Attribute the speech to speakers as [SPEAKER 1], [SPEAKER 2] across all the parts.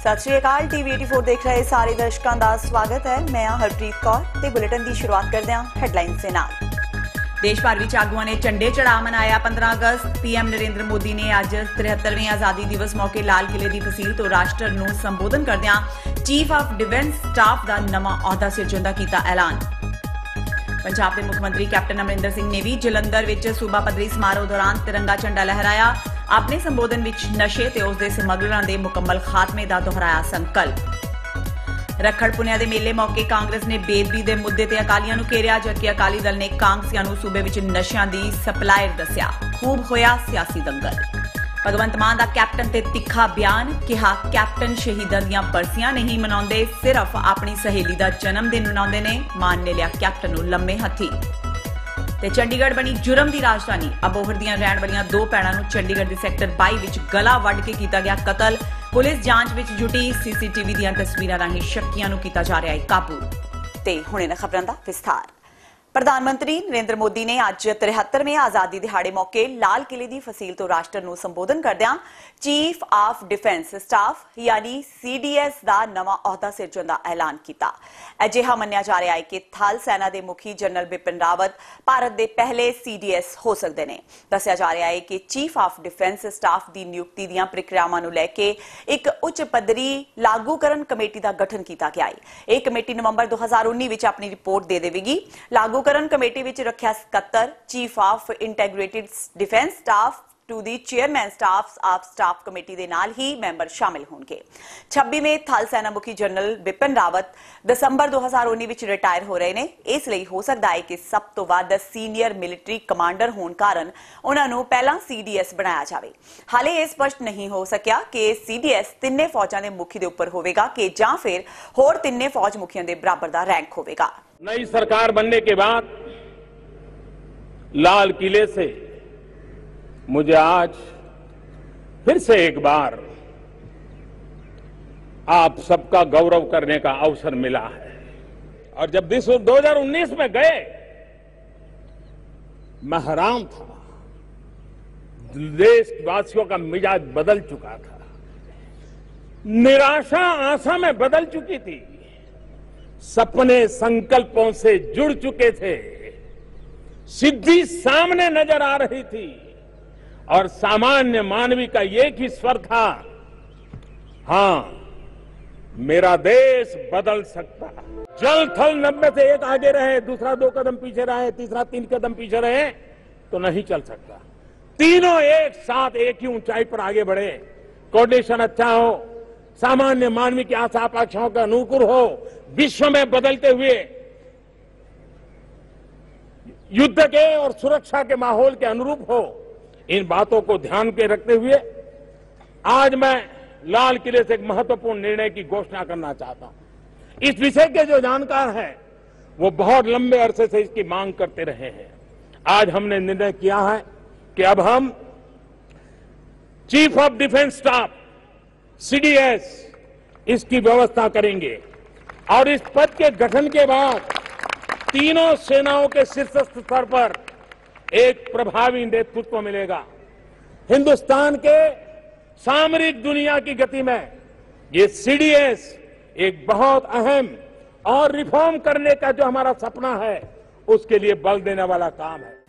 [SPEAKER 1] ਸਤਿ ਸ਼੍ਰੀ ਅਕਾਲ ਟੀਵੀ 84 ਦੇਖ ਰਹੇ ਸਾਰੇ ਦਰਸ਼ਕਾਂ ਦਾ ਸਵਾਗਤ ਹੈ। ਮੈਂ ਹਾਂ ਹਰਪ੍ਰੀਤ ਕੌਰ ਤੇ ਬੁਲੇਟਿਨ ਦੀ ਸ਼ੁਰੂਆਤ ਕਰਦੇ ਹਾਂ ਹੈਡਲਾਈਨਸ ਦੇ ਨਾਲ। ਦੇਸ਼ ਭਰ ਵਿੱਚ ਆਗੂਆਂ ਨੇ ਝੰਡੇ ਚੜਾ ਮਨਾਇਆ। 15 ਅਗਸਤ ਪੀਐਮ ਨਰਿੰਦਰ ਮੋਦੀ ਨੇ ਅੱਜ 73ਵੇਂ ਆਜ਼ਾਦੀ ਦਿਵਸ ਮੌਕੇ ਲਾਲ ਕਿਲੇ ਦੀ ਫਸੀਲ ਤੋਂ ਰਾਸ਼ਟਰ ਨੂੰ ਸੰਬੋਧਨ ਕਰਦਿਆਂ ਚੀਫ ਆਫ ਡਿਫੈਂਸ ਸਟਾਫ ਦਾ ਨਵਾਂ ਅਹੁਦਾ ਸਿਰਜਣ ਦਾ ਕੀਤਾ ਐਲਾਨ। ਪੰਜਾਬ ਦੇ ਮੁੱਖ ਮੰਤਰੀ ਕੈਪਟਨ ਅਮਰਿੰਦਰ ਸਿੰਘ ਨੇ ਵੀ ਜਲੰਧਰ ਵਿੱਚ ਸੂਬਾ ਪੱਧਰੀ ਸਮਾਰੋਹ ਦੌਰਾਨ ਤਿਰੰਗਾ ਝੰਡਾ ਲਹਿਰਾਇਆ। ਆਪਣੇ ਸੰਬੋਧਨ ਵਿੱਚ ਨਸ਼ੇ ਤੇ ਉਸ ਦੇ ਸਮਗਲਰਾਂ ਦੇ ਮੁਕੰਮਲ ਖਾਤਮੇ ਦਾ ਦੁਹਰਾਇਆ ਸੰਕਲਪ। ਰੱਖੜ ਪੁਨਿਆ ਦੇ ਮੇਲੇ ਮੌਕੇ ਕਾਂਗਰਸ ਨੇ ਬੇਦਬੀ ਦੇ ਮੁੱਦੇ ਤੇ ਅਕਾਲੀਆਂ ਨੂੰ ਘੇਰਿਆ, ਜਦਕਿ ਅਕਾਲੀ ਦਲ ਨੇ ਕਾਂਗਸੀਆਂ ਨੂੰ ਸੂਬੇ ਵਿੱਚ ਨਸ਼ਿਆਂ ਦੀ ਸਪਲਾਇਰ ਦੱਸਿਆ। ਖੂਬ ਹੋਇਆ ਸਿਆਸੀ ਦੰਗਲ। ਭਗਵੰਤ ਮਾਨ ਦਾ ਕੈਪਟਨ ਤੇ ਤਿੱਖਾ ਬਿਆਨ ਕਿਹਾ, ਕੈਪਟਨ ਸ਼ਹੀਦਾਂ ਦੀਆਂ ਬਰਸੀਆਂ ਨਹੀਂ ਮਨਾਉਂਦੇ, ਸਿਰਫ ਆਪਣੀ ਸਹੇਲੀ ਦਾ ਜਨਮ ਦਿਨ ਮਨਾਉਂਦੇ ਨੇ। ਮਾਨ ਨੇ ਲਿਆ ਕੈਪਟਨ ਨੂੰ ਲੰਮੇ ਹੱਥੀ। ਤੇ ਚੰਡੀਗੜ੍ਹ ਬਣੀ ਜੁਰਮ ਦੀ ਰਾਜਧਾਨੀ। ਅਬੋਹਰ ਦੀਆਂ ਰਹਿਣ ਵਾਲੀਆਂ ਦੋ ਭੈਣਾਂ ਨੂੰ ਚੰਡੀਗੜ੍ਹ ਦੇ ਸੈਕਟਰ 22 ਵਿੱਚ ਗਲਾ ਵੱਢ ਕੇ ਕੀਤਾ ਗਿਆ ਕਤਲ। ਪੁਲਿਸ ਜਾਂਚ ਵਿੱਚ ਜੁਟੀ, ਸੀਸੀਟੀਵੀ ਦੀਆਂ ਤਸਵੀਰਾਂ ਰਾਹੀਂ ਸ਼ੱਕੀਆਂ ਨੂੰ ਕੀਤਾ ਜਾ ਰਿਹਾ ਹੈ ਕਾਬੂ। ਤੇ ਹੁਣ ਇਹਨਾਂ ਖਬਰਾਂ ਦਾ ਵਿਸਥਾਰ। ਪ੍ਰਧਾਨ ਮੰਤਰੀ ਨਰਿੰਦਰ ਮੋਦੀ ਨੇ ਅੱਜ 73ਵੇਂ ਆਜ਼ਾਦੀ ਦਿਹਾੜੇ ਮੌਕੇ ਲਾਲ ਕਿਲੇ ਦੀ ਫਸੀਲ ਤੋਂ ਰਾਸ਼ਟਰ ਨੂੰ ਸੰਬੋਧਨ ਕਰਦਿਆਂ ਚੀਫ ਆਫ ਡਿਫੈਂਸ ਸਟਾਫ, ਯਾਨੀ ਸੀਡੀਐਸ ਦਾ ਨਵਾਂ ਅਹੁਦਾ ਸਿਰਜਣ ਦਾ ਐਲਾਨ ਕੀਤਾ। ਅਜਿਹਾ ਮੰਨਿਆ ਜਾ ਰਿਹਾ ਹੈ ਕਿ ਥਲ ਸੈਨਾ ਦੇ ਮੁਖੀ ਜਨਰਲ ਬਿਪਿਨ ਰਾਵਤ ਭਾਰਤ ਦੇ ਪਹਿਲੇ ਸੀਡੀਐਸ ਹੋ ਸਕਦੇ ਨੇ। ਦੱਸਿਆ ਜਾ ਰਿਹਾ ਹੈ ਕਿ ਚੀਫ ਆਫ ਡਿਫੈਂਸ ਸਟਾਫ ਦੀ ਨਿਯੁਕਤੀ ਦੀਆਂ ਪ੍ਰਕਿਰਿਆਵਾਂ ਨੂੰ ਲੈ ਕੇ ਇੱਕ ਉੱਚ ਪੱਧਰੀ ਲਾਗੂਕਰਨ ਕਮੇਟੀ ਦਾ ਗਠਨ ਕੀਤਾ ਗਿਆ ਹੈ। ਇਹ ਕਮੇਟੀ ਨਵੰਬਰ 2019 ਵਿੱਚ ਆਪਣੀ ਰਿਪੋਰਟ ਦੇ ਦੇਵੇਗੀ। ਲਾਗੂਕਰਨ ਕਮੇਟੀ ਵਿੱਚ ਰੱਖਿਆ ਸਕੱਤਰ chief of integrated defence staff to the chairman staffs of staff committee ਦੇ ਨਾਲ ਹੀ ਮੈਂਬਰ ਸ਼ਾਮਿਲ ਹੋਣਗੇ 26ਵੇਂ ਥਲ ਸੈਨਾ ਮੁਖੀ ਜਨਰਲ ਬਿਪਨ ਰਾਵਤ ਦਸੰਬਰ 2019 ਵਿੱਚ ਰਿਟਾਇਰ ਹੋ ਰਹੇ ਨੇ ਇਸ ਲਈ ਹੋ ਸਕਦਾ ਹੈ ਕਿ ਸਭ ਤੋਂ ਵੱਧ ਸੀਨੀਅਰ ਮਿਲਟਰੀ ਕਮਾਂਡਰ ਹੋਣ ਕਾਰਨ ਉਹਨਾਂ ਨੂੰ ਪਹਿਲਾਂ ਸੀਡੀਐਸ ਬਣਾਇਆ ਜਾਵੇ ਹਾਲੇ ਇਹ ਸਪਸ਼ਟ ਨਹੀਂ ਹੋ ਸਕਿਆ ਕਿ ਸੀਡੀਐਸ ਤਿੰਨੇ ਫੌਜਾਂ ਦੇ ਮੁਖੀ ਦੇ ਉੱਪਰ ਹੋਵੇਗਾ ਕਿ ਜਾਂ ਫਿਰ ਹੋਰ ਤਿੰਨੇ ਫੌਜ ਮੁਖੀਆਂ ਦੇ ਬਰਾਬਰ ਦਾ ਰੈਂਕ ਹੋਵੇਗਾ
[SPEAKER 2] नई सरकार बनने के बाद लाल किले से मुझे आज फिर से एक बार आप सबका गौरव करने का अवसर मिला है। और जब दिस 2019 में गए, मैं हैरान था। देशवासियों का मिजाज बदल चुका था। निराशा आशा में बदल चुकी थी। सपने संकल्पों से जुड़ चुके थे। सिद्धि सामने नज़र आ रही थी। और सामान्य मानवी का एक ही स्वर था, हाँ, मेरा देश बदल सकता जल थल नब्बे से एक आगे रहे, दूसरा दो कदम पीछे रहे, तीसरा तीन कदम पीछे रहे तो नहीं चल सकता। तीनों एक साथ एक ही ऊंचाई पर आगे बढ़े। कोऑर्डिनेशन अच्छा हो, सामान्य मानवी की आशा आकांक्षाओं का अनुकूल हो, विश्व में बदलते हुए, युद्ध के और सुरक्षा के माहौल के अनुरूप हो। इन बातों को ध्यान के रखते हुए आज मैं लाल किले से एक महत्वपूर्ण निर्णय की घोषणा करना चाहता हूँ। इस विषय के जो जानकार हैं, वो बहुत लंबे अरसे से इसकी मांग करते रहे हैं। आज हमने निर्णय किया है कि अब हम chief of defence staff, CDS, इसकी व्यवस्था करेंगे। और इस पद के गठन के बाद तीनों सेनाओं के शीर्ष स्तर पर एक प्रभावी नेतृत्व मिलेगा। हिंदुस्तान के सामरिक दुनिया की गति में ये सीडीएस एक बहुत अहम और रिफॉर्म करने का जो हमारा सपना है, उसके लिए बल देने वाला काम है।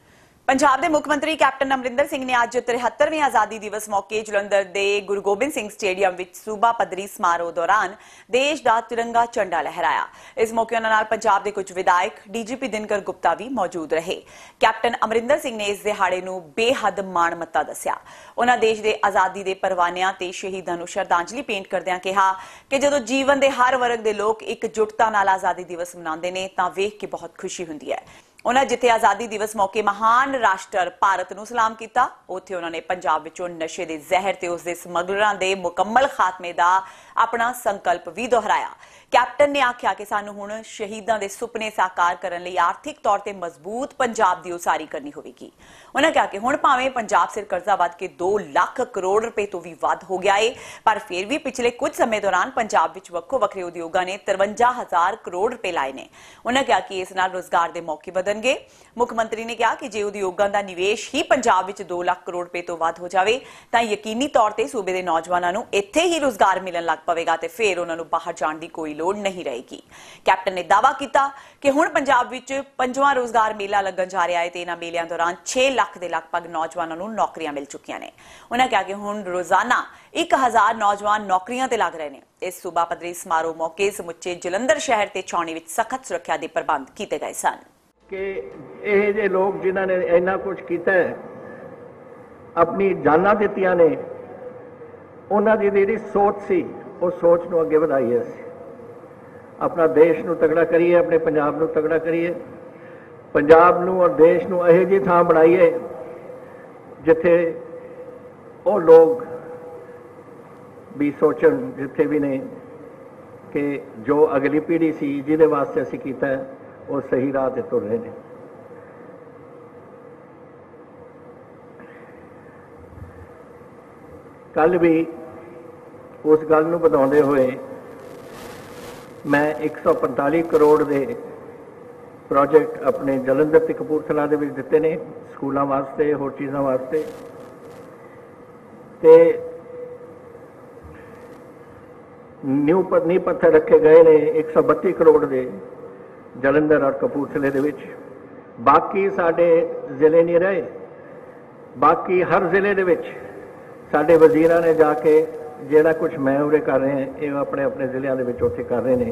[SPEAKER 1] ਪੰਜਾਬ ਦੇ ਮੁੱਖ ਮੰਤਰੀ ਕੈਪਟਨ ਅਮਰਿੰਦਰ ਸਿੰਘ ਨੇ ਅੱਜ 73ਵੇਂ ਆਜ਼ਾਦੀ ਦਿਵਸ ਮੌਕੇ ਜਲੰਧਰ ਦੇ ਗੁਰੂ ਗੋਬਿੰਦ ਸਿੰਘ ਸਟੇਡੀਅਮ ਵਿੱਚ ਸੂਬਾ ਪੱਧਰੀ ਸਮਾਰੋਹ ਦੌਰਾਨ ਦੇਸ਼ ਦਾ ਤਿਰੰਗਾ ਝੰਡਾ ਲਹਿਰਾਇਆ। ਇਸ ਮੌਕੇ ਉਹਨਾਂ ਨਾਲ ਪੰਜਾਬ ਦੇ ਕੁਝ ਵਿਧਾਇਕ ਡੀਜੀਪੀ ਦਿਨਕਰ ਗੁਪਤਾ ਵੀ ਮੌਜੂਦ ਰਹੇ। ਕੈਪਟਨ ਅਮਰਿੰਦਰ ਸਿੰਘ ਨੇ ਇਸ ਦਿਹਾੜੇ ਨੂੰ ਬੇਹੱਦ ਮਾਣਮੱਤਾ ਦੱਸਿਆ। ਉਹਨਾਂ ਦੇਸ਼ ਦੇ ਆਜ਼ਾਦੀ ਦੇ ਪਰਵਾਨਿਆਂ ਤੇ ਸ਼ਹੀਦਾਂ ਨੂੰ ਸ਼ਰਧਾਂਜਲੀ ਭੇਂਟ ਕਰਦਿਆਂ ਕਿਹਾ ਕਿ ਜਦੋਂ ਜੀਵਨ ਦੇ ਹਰ ਵਰਗ ਦੇ ਲੋਕ ਇਕਜੁੱਟਤਾ ਨਾਲ ਆਜ਼ਾਦੀ ਦਿਵਸ ਮਨਾਉਂਦੇ ਨੇ ਤਾਂ ਵੇਖ ਕੇ ਬਹੁਤ ਖੁਸ਼ੀ ਹੁੰਦੀ ਹੈ। ਉਹਨਾਂ ਜਿੱਥੇ ਆਜ਼ਾਦੀ ਦਿਵਸ ਮੌਕੇ ਮਹਾਨ ਰਾਸ਼ਟਰ ਭਾਰਤ ਨੂੰ ਸਲਾਮ ਕੀਤਾ, ਉੱਥੇ ਉਹਨਾਂ ਨੇ ਪੰਜਾਬ ਵਿੱਚੋਂ ਨਸ਼ੇ ਦੇ ਜ਼ਹਿਰ ਤੇ ਉਸ ਦੇ ਸਮਗਲਰਾਂ ਦੇ ਮੁਕੰਮਲ ਖਾਤਮੇ ਦਾ ਆਪਣਾ ਸੰਕਲਪ ਵੀ ਦੁਹਰਾਇਆ। ਕੈਪਟਨ ਨੇ ਆਖਿਆ ਕਿ ਸਾਨੂੰ ਹੁਣ ਸ਼ਹੀਦਾਂ ਦੇ ਸੁਪਨੇ ਸਾਕਾਰ ਕਰਨ ਲਈ ਆਰਥਿਕ ਤੌਰ ਤੇ ਮਜ਼ਬੂਤ ਪੰਜਾਬ ਦੀ ਉਸਾਰੀ ਕਰਨੀ ਹੋਵੇਗੀ। ਉਹਨਾਂ ਕਿਹਾ ਕਿ ਹੁਣ ਭਾਵੇਂ ਪੰਜਾਬ ਸਿਰ ਕਰਜ਼ਾ ਵੱਧ ਕੇ 2 ਲੱਖ ਕਰੋੜ ਰੁਪਏ ਤੋਂ ਵੀ ਵੱਧ ਹੋ ਗਿਆ ਏ, ਪਰ ਫਿਰ ਵੀ ਪਿਛਲੇ ਕੁਝ ਸਮੇਂ ਦੌਰਾਨ ਪੰਜਾਬ ਵਿੱਚ ਵੱਖੋ ਵੱਖਰੇ ਉਦਯੋਗਾਂ ਨੇ 53000 ਕਰੋੜ ਰੁਪਏ ਲਾਏ ਨੇ। ਉਹਨਾਂ ਕਿਹਾ ਕਿ ਇਸ ਨਾਲ ਰੋਜ਼ਗਾਰ ਦੇ ਮੌਕੇ ਵਧਣਗੇ। ਮੁੱਖ ਮੰਤਰੀ ਨੇ ਕਿਹਾ ਕਿ ਜੇ ਉਦਯੋਗਾਂ ਦਾ ਨਿਵੇਸ਼ ਹੀ ਪੰਜਾਬ ਵਿੱਚ 2 ਲੱਖ ਕਰੋੜ ਰੁਪਏ ਤੋਂ ਵੱਧ ਹੋ ਜਾਵੇ, ਤਾਂ ਯਕੀਨੀ ਤੌਰ ਤੇ ਸੂਬੇ ਦੇ ਨੌਜਵਾਨਾਂ ਨੂੰ ਇੱਥੇ ਹੀ ਰੋਜ਼ਗਾਰ ਮਿਲਣ ਲੱਗ ਪਵੇਗਾ ਤੇ ਫਿਰ ਉਹਨਾਂ ਨੂੰ ਬਾਹਰ ਜਾਣ ਦੀ ਕੋਈ ਲੋੜ ਨਹੀਂ ਰਹੇਗੀ। ਕੈਪਟਨ ਨੇ ਦਾਅਵਾ ਕੀਤਾ ਕਿ ਹੁਣ ਪੰਜਾਬ ਵਿੱਚ ਪੰਜਵਾਂ ਰੋਜ਼ਗਾਰ ਮੇਲਾ ਲੱਗਣ ਜਾ ਰਿਹਾ ਹੈ ਤੇ ਇਹਨਾਂ ਮੇਲਿਆਂ ਦੌਰਾਨ 6 ਲੱਖ ਦੇ ਲਗਭਗ ਨੌਜਵਾਨਾਂ ਨੂੰ ਨੌਕਰੀਆਂ ਮਿਲ ਚੁੱਕੀਆਂ ਨੇ। ਉਹਨਾਂ ਕਿਹਾ ਕਿ ਹੁਣ ਰੋਜ਼ਾਨਾ 1000 ਨੌਜਵਾਨ ਨੌਕਰੀਆਂ ਤੇ ਲੱਗ ਰਹੇ ਨੇ। ਇਸ ਸੂਬਾ ਪੱਧਰੀ ਸਮਾਰੋਹ ਮੌਕੇ ਸਮੁੱਚੇ ਜਲੰਧਰ ਸ਼ਹਿਰ ਤੇ ਚੌਣੀ ਵਿੱਚ ਸਖਤ ਸੁਰੱਖਿਆ ਦੇ ਪ੍ਰਬੰਧ ਕੀਤੇ ਗਏ ਸਨ।
[SPEAKER 3] ਕਿ ਇਹ ਜੇ ਲੋਕ ਜਿਨ੍ਹਾਂ ਨੇ ਇੰਨਾ ਕੁਝ ਕੀਤਾ ਹੈ, ਆਪਣੀ ਜਾਨਾਂ ਦਿੱਤੀਆਂ ਨੇ, ਉਹਨਾਂ ਦੀ ਜਿਹੜੀ ਸੋਚ ਸੀ ਉਹ ਸੋਚ ਨੂੰ ਅੱਗੇ ਵਧਾਈਏ ਅਸੀਂ। ਆਪਣਾ ਦੇਸ਼ ਨੂੰ ਤਗੜਾ ਕਰੀਏ, ਆਪਣੇ ਪੰਜਾਬ ਨੂੰ ਤਗੜਾ ਕਰੀਏ। ਪੰਜਾਬ ਨੂੰ ਔਰ ਦੇਸ਼ ਨੂੰ ਇਹੋ ਜਿਹੀ ਥਾਂ ਬਣਾਈਏ ਜਿੱਥੇ ਉਹ ਲੋਕ ਵੀ ਸੋਚਣ, ਜਿੱਥੇ ਵੀ ਨੇ ਕਿ ਜੋ ਅਗਲੀ ਪੀੜ੍ਹੀ ਸੀ, ਜਿਹਦੇ ਵਾਸਤੇ ਅਸੀਂ ਕੀਤਾ, ਉਹ ਸਹੀ ਰਾਹ ਤੇ ਤੁਰ ਰਹੇ ਨੇ। ਕੱਲ ਵੀ ਉਸ ਗੱਲ ਨੂੰ ਵਧਾਉਂਦੇ ਹੋਏ ਮੈਂ 145 ਕਰੋੜ ਦੇ ਪ੍ਰੋਜੈਕਟ ਆਪਣੇ ਜਲੰਧਰ ਤੇ ਕਪੂਰਥਲਾ ਦੇ ਵਿੱਚ ਦਿੱਤੇ ਨੇ, ਸਕੂਲਾਂ ਵਾਸਤੇ, ਹੋਰ ਚੀਜ਼ਾਂ ਵਾਸਤੇ। ਤੇ ਨਿਊ ਪਤਨੀ ਪੱਥਰ ਰੱਖੇ ਗਏ ਨੇ 132 ਕਰੋੜ ਦੇ ਜਲੰਧਰ ਔਰ ਕਪੂਰਥਲੇ ਦੇ ਵਿੱਚ। ਬਾਕੀ ਸਾਡੇ ਜ਼ਿਲ੍ਹੇ ਨਹੀਂ ਰਹੇ। ਬਾਕੀ ਹਰ ਜ਼ਿਲ੍ਹੇ ਦੇ ਵਿੱਚ ਸਾਡੇ ਵਜ਼ੀਰਾਂ ਨੇ ਜਾ ਕੇ ਜਿਹੜਾ ਕੁਝ ਮੈਂ ਉਰੇ ਕਰ ਰਹੇ, ਇਹ ਆਪਣੇ ਆਪਣੇ ਜ਼ਿਲ੍ਹਿਆਂ ਦੇ ਵਿੱਚ ਉੱਥੇ ਕਰ ਰਹੇ ਨੇ।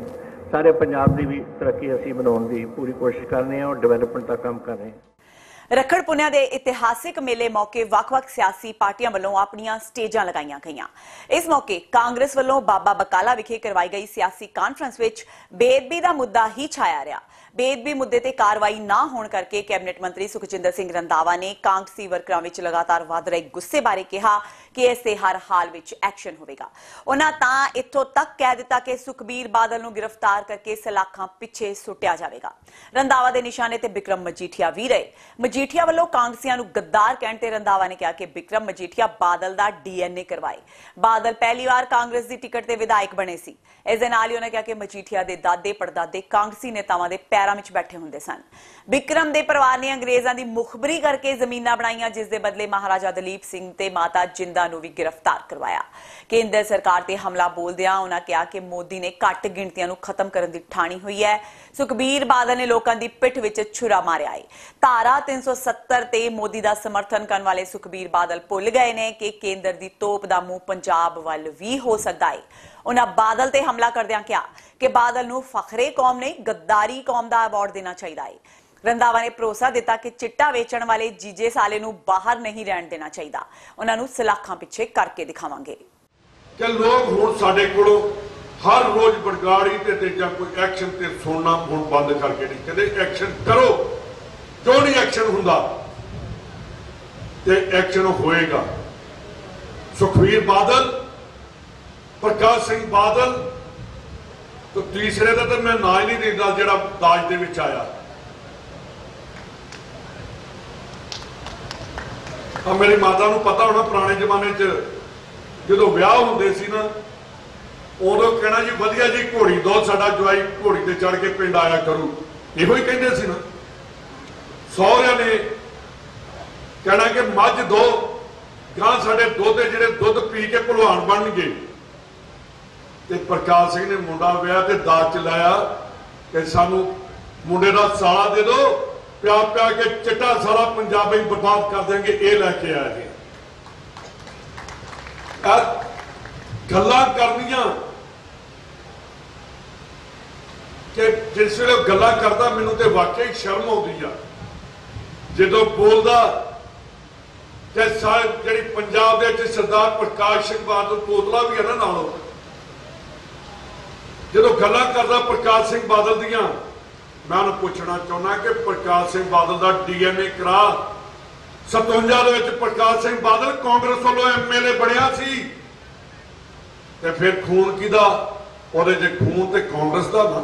[SPEAKER 3] ਸਾਰੇ ਪੰਜਾਬ ਦੀ ਵੀ ਤਰੱਕੀ ਅਸੀਂ ਬਣਾਉਣ ਦੀ ਪੂਰੀ ਕੋਸ਼ਿਸ਼ ਕਰ ਰਹੇ ਹਾਂ ਔਰ ਡਿਵੈਲਪਮੈਂਟ ਦਾ ਕੰਮ ਕਰ ਰਹੇ ਹਾਂ।
[SPEAKER 1] ਰੱਖੜ ਪੁਨਿਆ ਦੇ ਇਤਿਹਾਸਿਕ ਮੇਲੇ ਮੌਕੇ ਵੱਖ-ਵੱਖ ਸਿਆਸੀ ਪਾਰਟੀਆਂ ਵੱਲੋਂ ਆਪਣੀਆਂ ਸਟੇਜਾਂ ਲਗਾਈਆਂ ਗਈਆਂ। ਇਸ ਮੌਕੇ ਕਾਂਗਰਸ ਵੱਲੋਂ ਬਾਬਾ ਬਕਾਲਾ ਵਿਖੇ ਕਰਵਾਈ ਗਈ ਸਿਆਸੀ ਕਾਨਫਰੰਸ ਵਿੱਚ ਬੇਅਦਬੀ ਦਾ ਮੁੱਦਾ ਹੀ ਛਾਇਆ ਰਿਹਾ। ਬੇਦਬੀ ਮੁੱਦੇ ਤੇ ਕਾਰਵਾਈ ਨਾ ਹੋਣ ਕਰਕੇ ਕੈਬਨਿਟ ਮੰਤਰੀ ਸੁਖਜਿੰਦਰ ਸਿੰਘ ਰੰਧਾਵਾ ਨੇ ਕਾਂਗਰਸੀ ਵਰਕਰਾਂ ਵਿੱਚ ਲਗਾਤਾਰ ਵਧ ਰਹੇ ਗੁੱਸੇ ਬਾਰੇ ਕਿਹਾ ਕਿ ਇਸ ਤੇ ਹਰ ਹਾਲ ਵਿੱਚ ਐਕਸ਼ਨ ਹੋਵੇਗਾ। ਉਹਨਾਂ ਤਾਂ ਇੱਥੋਂ ਤੱਕ ਕਹਿ ਦਿੱਤਾ ਕਿ ਸੁਖਬੀਰ ਬਾਦਲ ਨੂੰ ਗ੍ਰਿਫਤਾਰ ਕਰਕੇ ਸਲਾਖਾਂ ਪਿੱਛੇ ਸੁੱਟਿਆ ਜਾਵੇਗਾ। ਰੰਧਾਵਾ ਦੇ ਨਿਸ਼ਾਨੇ ਤੇ ਬਿਕਰਮ ਮਜੀਠੀਆ ਵੀ ਰਹੇ। ਮਜੀਠੀਆ ਵੱਲੋਂ ਕਾਂਗਰਸੀਆਂ ਨੂੰ ਗੱਦਾਰ ਕਹਿਣ ਤੇ ਰੰਧਾਵਾ ਨੇ ਕਿਹਾ ਕਿ ਬਿਕਰਮ ਮਜੀਠੀਆ ਬਾਦਲ ਦਾ ਡੀਐਨਏ ਕਰਵਾਏ। ਬਾਦਲ ਪਹਿਲੀ ਵਾਰ ਕਾਂਗਰਸ ਦੀ ਟਿਕਟ ਤੇ ਵਿਧਾਇਕ ਬਣੇ ਸੀ। ਇਸ ਦੇ ਨਾਲ ਹੀ ਉਹਨੇ ਕਿਹਾ ਕਿ ਮਜੀਠੀਆ ਦੇ ਦਾਦੇ ਪੜਦਾਦੇ ਕਾਂਗਰਸੀ ਨੇਤਾਵਾਂ ਦੇ ਪੈਰਾਂ ਵਿੱਚ ਬੈਠੇ ਹੁੰਦੇ ਸਨ। ਬਿਕਰਮ ਦੇ ਪਰਿਵਾਰ ਨੇ ਅੰਗਰੇਜ਼ਾਂ ਦੀ ਮੁਖਬਰੀ ਕਰਕੇ ਜ਼ਮੀਨਾਂ ਬਣਾਈਆਂ, ਜਿਸ ਦੇ ਬਦਲੇ ਮਹਾਰਾਜਾ ਦਲੀਪ ਸਿੰਘ ਤੇ ਮਾਤਾ ਜਿੰਦਾ ਨੂੰ ਵੀ ਗ੍ਰਿਫਤਾਰ ਕਰਵਾਇਆ। ਕੇਂਦਰ ਸਰਕਾਰ ਤੇ ਹਮਲਾ ਬੋਲਦਿਆਂ ਉਹਨਾਂ ਕਿਹਾ ਕਿ ਮੋਦੀ ਨੇ ਘੱਟ ਗਿਣਤੀਆਂ ਨੂੰ ਖਤਮ ਕਰਨ ਦੀ ਠਾਣੀ ਹੋਈ ਹੈ। ਸੁਖਬੀਰ ਬਾਦਲ ਨੇ ਲੋਕਾਂ ਦੀ ਪਿੱਠ ਵਿੱਚ ਛੁਰਾ ਮਾਰਿਆ ਹੈ ਧਾਰਾ 370 ਤੇ ਮੋਦੀ ਦਾ ਸਮਰਥਨ ਕਰਨ ਵਾਲੇ ਸੁਖਬੀਰ ਬਾਦਲ ਭੁੱਲ ਗਏ ਨੇ ਕਿ ਕੇਂਦਰ ਦੀ ਤੋਪ ਦਾ ਮੂੰਹ ਪੰਜਾਬ ਵੱਲ ਵੀ ਹੋ ਸਕਦਾ ਹੈ ਉਹਨਾਂ ਬਾਦਲ ਤੇ ਹਮਲਾ ਕਰਦਿਆਂ ਕਿਹਾ ਕਿ ਬਾਦਲ ਨੂੰ ਫਖਰੇ ਕੌਮ ਨਹੀਂ ਗੱਦਾਰੀ ਕੌਮ ਦਾ ਅਵਾਰਡ ਦੇਣਾ ਚਾਹੀਦਾ ਹੈ ਰੰਧਾਵਾ ਨੇ ਭਰੋਸਾ ਦਿੱਤਾ ਕਿ ਚਿੱਟਾ ਵੇਚਣ ਵਾਲੇ ਜੀਜੇ ਸਾਲੇ ਨੂੰ ਬਾਹਰ ਨਹੀਂ ਰਹਿਣ ਦੇਣਾ ਚਾਹੀਦਾ ਉਹਨਾਂ ਨੂੰ ਸਲਾਖਾਂ ਪਿੱਛੇ ਕਰਕੇ ਦਿਖਾਵਾਂਗੇ
[SPEAKER 4] ਕਿ ਲੋਕ ਹੁਣ ਸਾਡੇ ਕੋਲੋਂ ਹਰ ਰੋਜ਼ ਬਰਗਾੜੀ ਤੇ ਤੇ ਜਾਂ ਕੋਈ ਐਕਸ਼ਨ ਤੇ ਸੁਣਨਾ ਹੁਣ ਬੰਦ ਕਰਕੇ ਨਹੀਂ ਕਹਿੰਦੇ ਐਕਸ਼ਨ ਕਰੋ ਕਿਉਂ ਨਹੀਂ ਐਕਸ਼ਨ ਹੁੰਦਾ ਤੇ ਐਕਸ਼ਨ ਹੋਏਗਾ ਸੁਖਵੀਰ ਬਾਦਲ ਪ੍ਰਕਾਸ਼ ਸਿੰਘ ਬਾਦਲ ਤੇ ਤੀਸਰੇ ਦਾ ਤਾਂ ਮੈਂ ਨਾਂ ਹੀ ਨਹੀਂ ਦਿੰਦਾ ਜਿਹੜਾ ਦਾਜ ਦੇ ਵਿੱਚ ਆਇਆ। ਆ ਮੇਰੀ ਮਾਤਾ ਨੂੰ ਪਤਾ ਹੋਣਾ ਪੁਰਾਣੇ ਜ਼ਮਾਨੇ 'ਚ ਜਦੋਂ ਵਿਆਹ ਹੁੰਦੇ ਸੀ ਨਾ, ਉਦੋਂ ਕਹਿਣਾ ਜੀ ਵਧੀਆ ਜੀ ਘੋੜੀ ਦੋ, ਸਾਡਾ ਜਵਾਈ ਘੋੜੀ ਤੇ ਚੜ ਕੇ ਪਿੰਡ ਆਇਆ ਕਰੂ। ਇਹੋ ਹੀ ਕਹਿੰਦੇ ਸੀ ਨਾ। ਸਹੁਰਿਆਂ ਨੇ ਕਹਿਣਾ ਕਿ ਮੱਝ ਦੋ ਗਾਂ ਸਾਡੇ ਦੁੱਧ ਦੇ ਜਿਹੜੇ ਦੁੱਧ ਪੀ ਕੇ ਭਲਵਾਨ ਬਣਨਗੇ। ਤੇ ਪ੍ਰਕਾਸ਼ ਸਿੰਘ ਨੇ ਮੁੰਡਾ ਵਿਆਹ ਤੇ ਦਾਜ ਚਲਾਇਆ ਕਿ ਸਾਨੂੰ ਮੁੰਡੇ ਦਾ ਸਾਲਾ ਦੇ ਦਿਓ ਪਿਆ ਪਿਆ ਕੇ ਚਿੱਟਾ ਸਾਰਾ ਪੰਜਾਬੀ ਬਰਬਾਦ ਕਰ ਦੇਣਗੇ, ਇਹ ਲੈ ਕੇ ਆਇਆ ਜੀ। ਗੱਲਾਂ ਕਰਨੀਆਂ। ਕਿ ਜਿਸ ਵੇਲੇ ਉਹ ਗੱਲਾਂ ਕਰਦਾ, ਮੈਨੂੰ ਤੇ ਵਾਕਈ ਸ਼ਰਮ ਆਉਂਦੀ ਆ। ਜਦੋਂ ਬੋਲਦਾ, ਤੇ ਸਾਰੇ ਜਿਹੜੀ ਪੰਜਾਬ ਦੇ ਵਿੱਚ ਸਰਦਾਰ ਪ੍ਰਕਾਸ਼ ਸਿੰਘ ਬਹਾਦਰ ਤੋਤਲਾ ਵੀ ਹੈ ਨਾ ਨਾਲੋਂ ਜਦੋਂ ਗੱਲਾਂ ਕਰਦਾ ਪ੍ਰਕਾਸ਼ ਸਿੰਘ ਬਾਦਲ ਦੀਆਂ, ਮੈਂ ਉਹਨੂੰ ਪੁੱਛਣਾ ਚਾਹੁੰਦਾ ਕਿ ਪ੍ਰਕਾਸ਼ ਸਿੰਘ ਬਾਦਲ ਦਾ ਡੀਐਨਏ ਕਰਾ। 57 ਦੇ ਵਿੱਚ ਪ੍ਰਕਾਸ਼ ਸਿੰਘ ਬਾਦਲ ਕਾਂਗਰਸ ਵੱਲੋਂ ਐਮਐਲਏ ਬਣਿਆ ਸੀ। ਤੇ ਫਿਰ ਖੂਨ ਕਿਹਦਾ? ਉਹਦੇ 'ਚ ਖੂਨ ਤੇ ਕਾਂਗਰਸ ਦਾ ਨਾ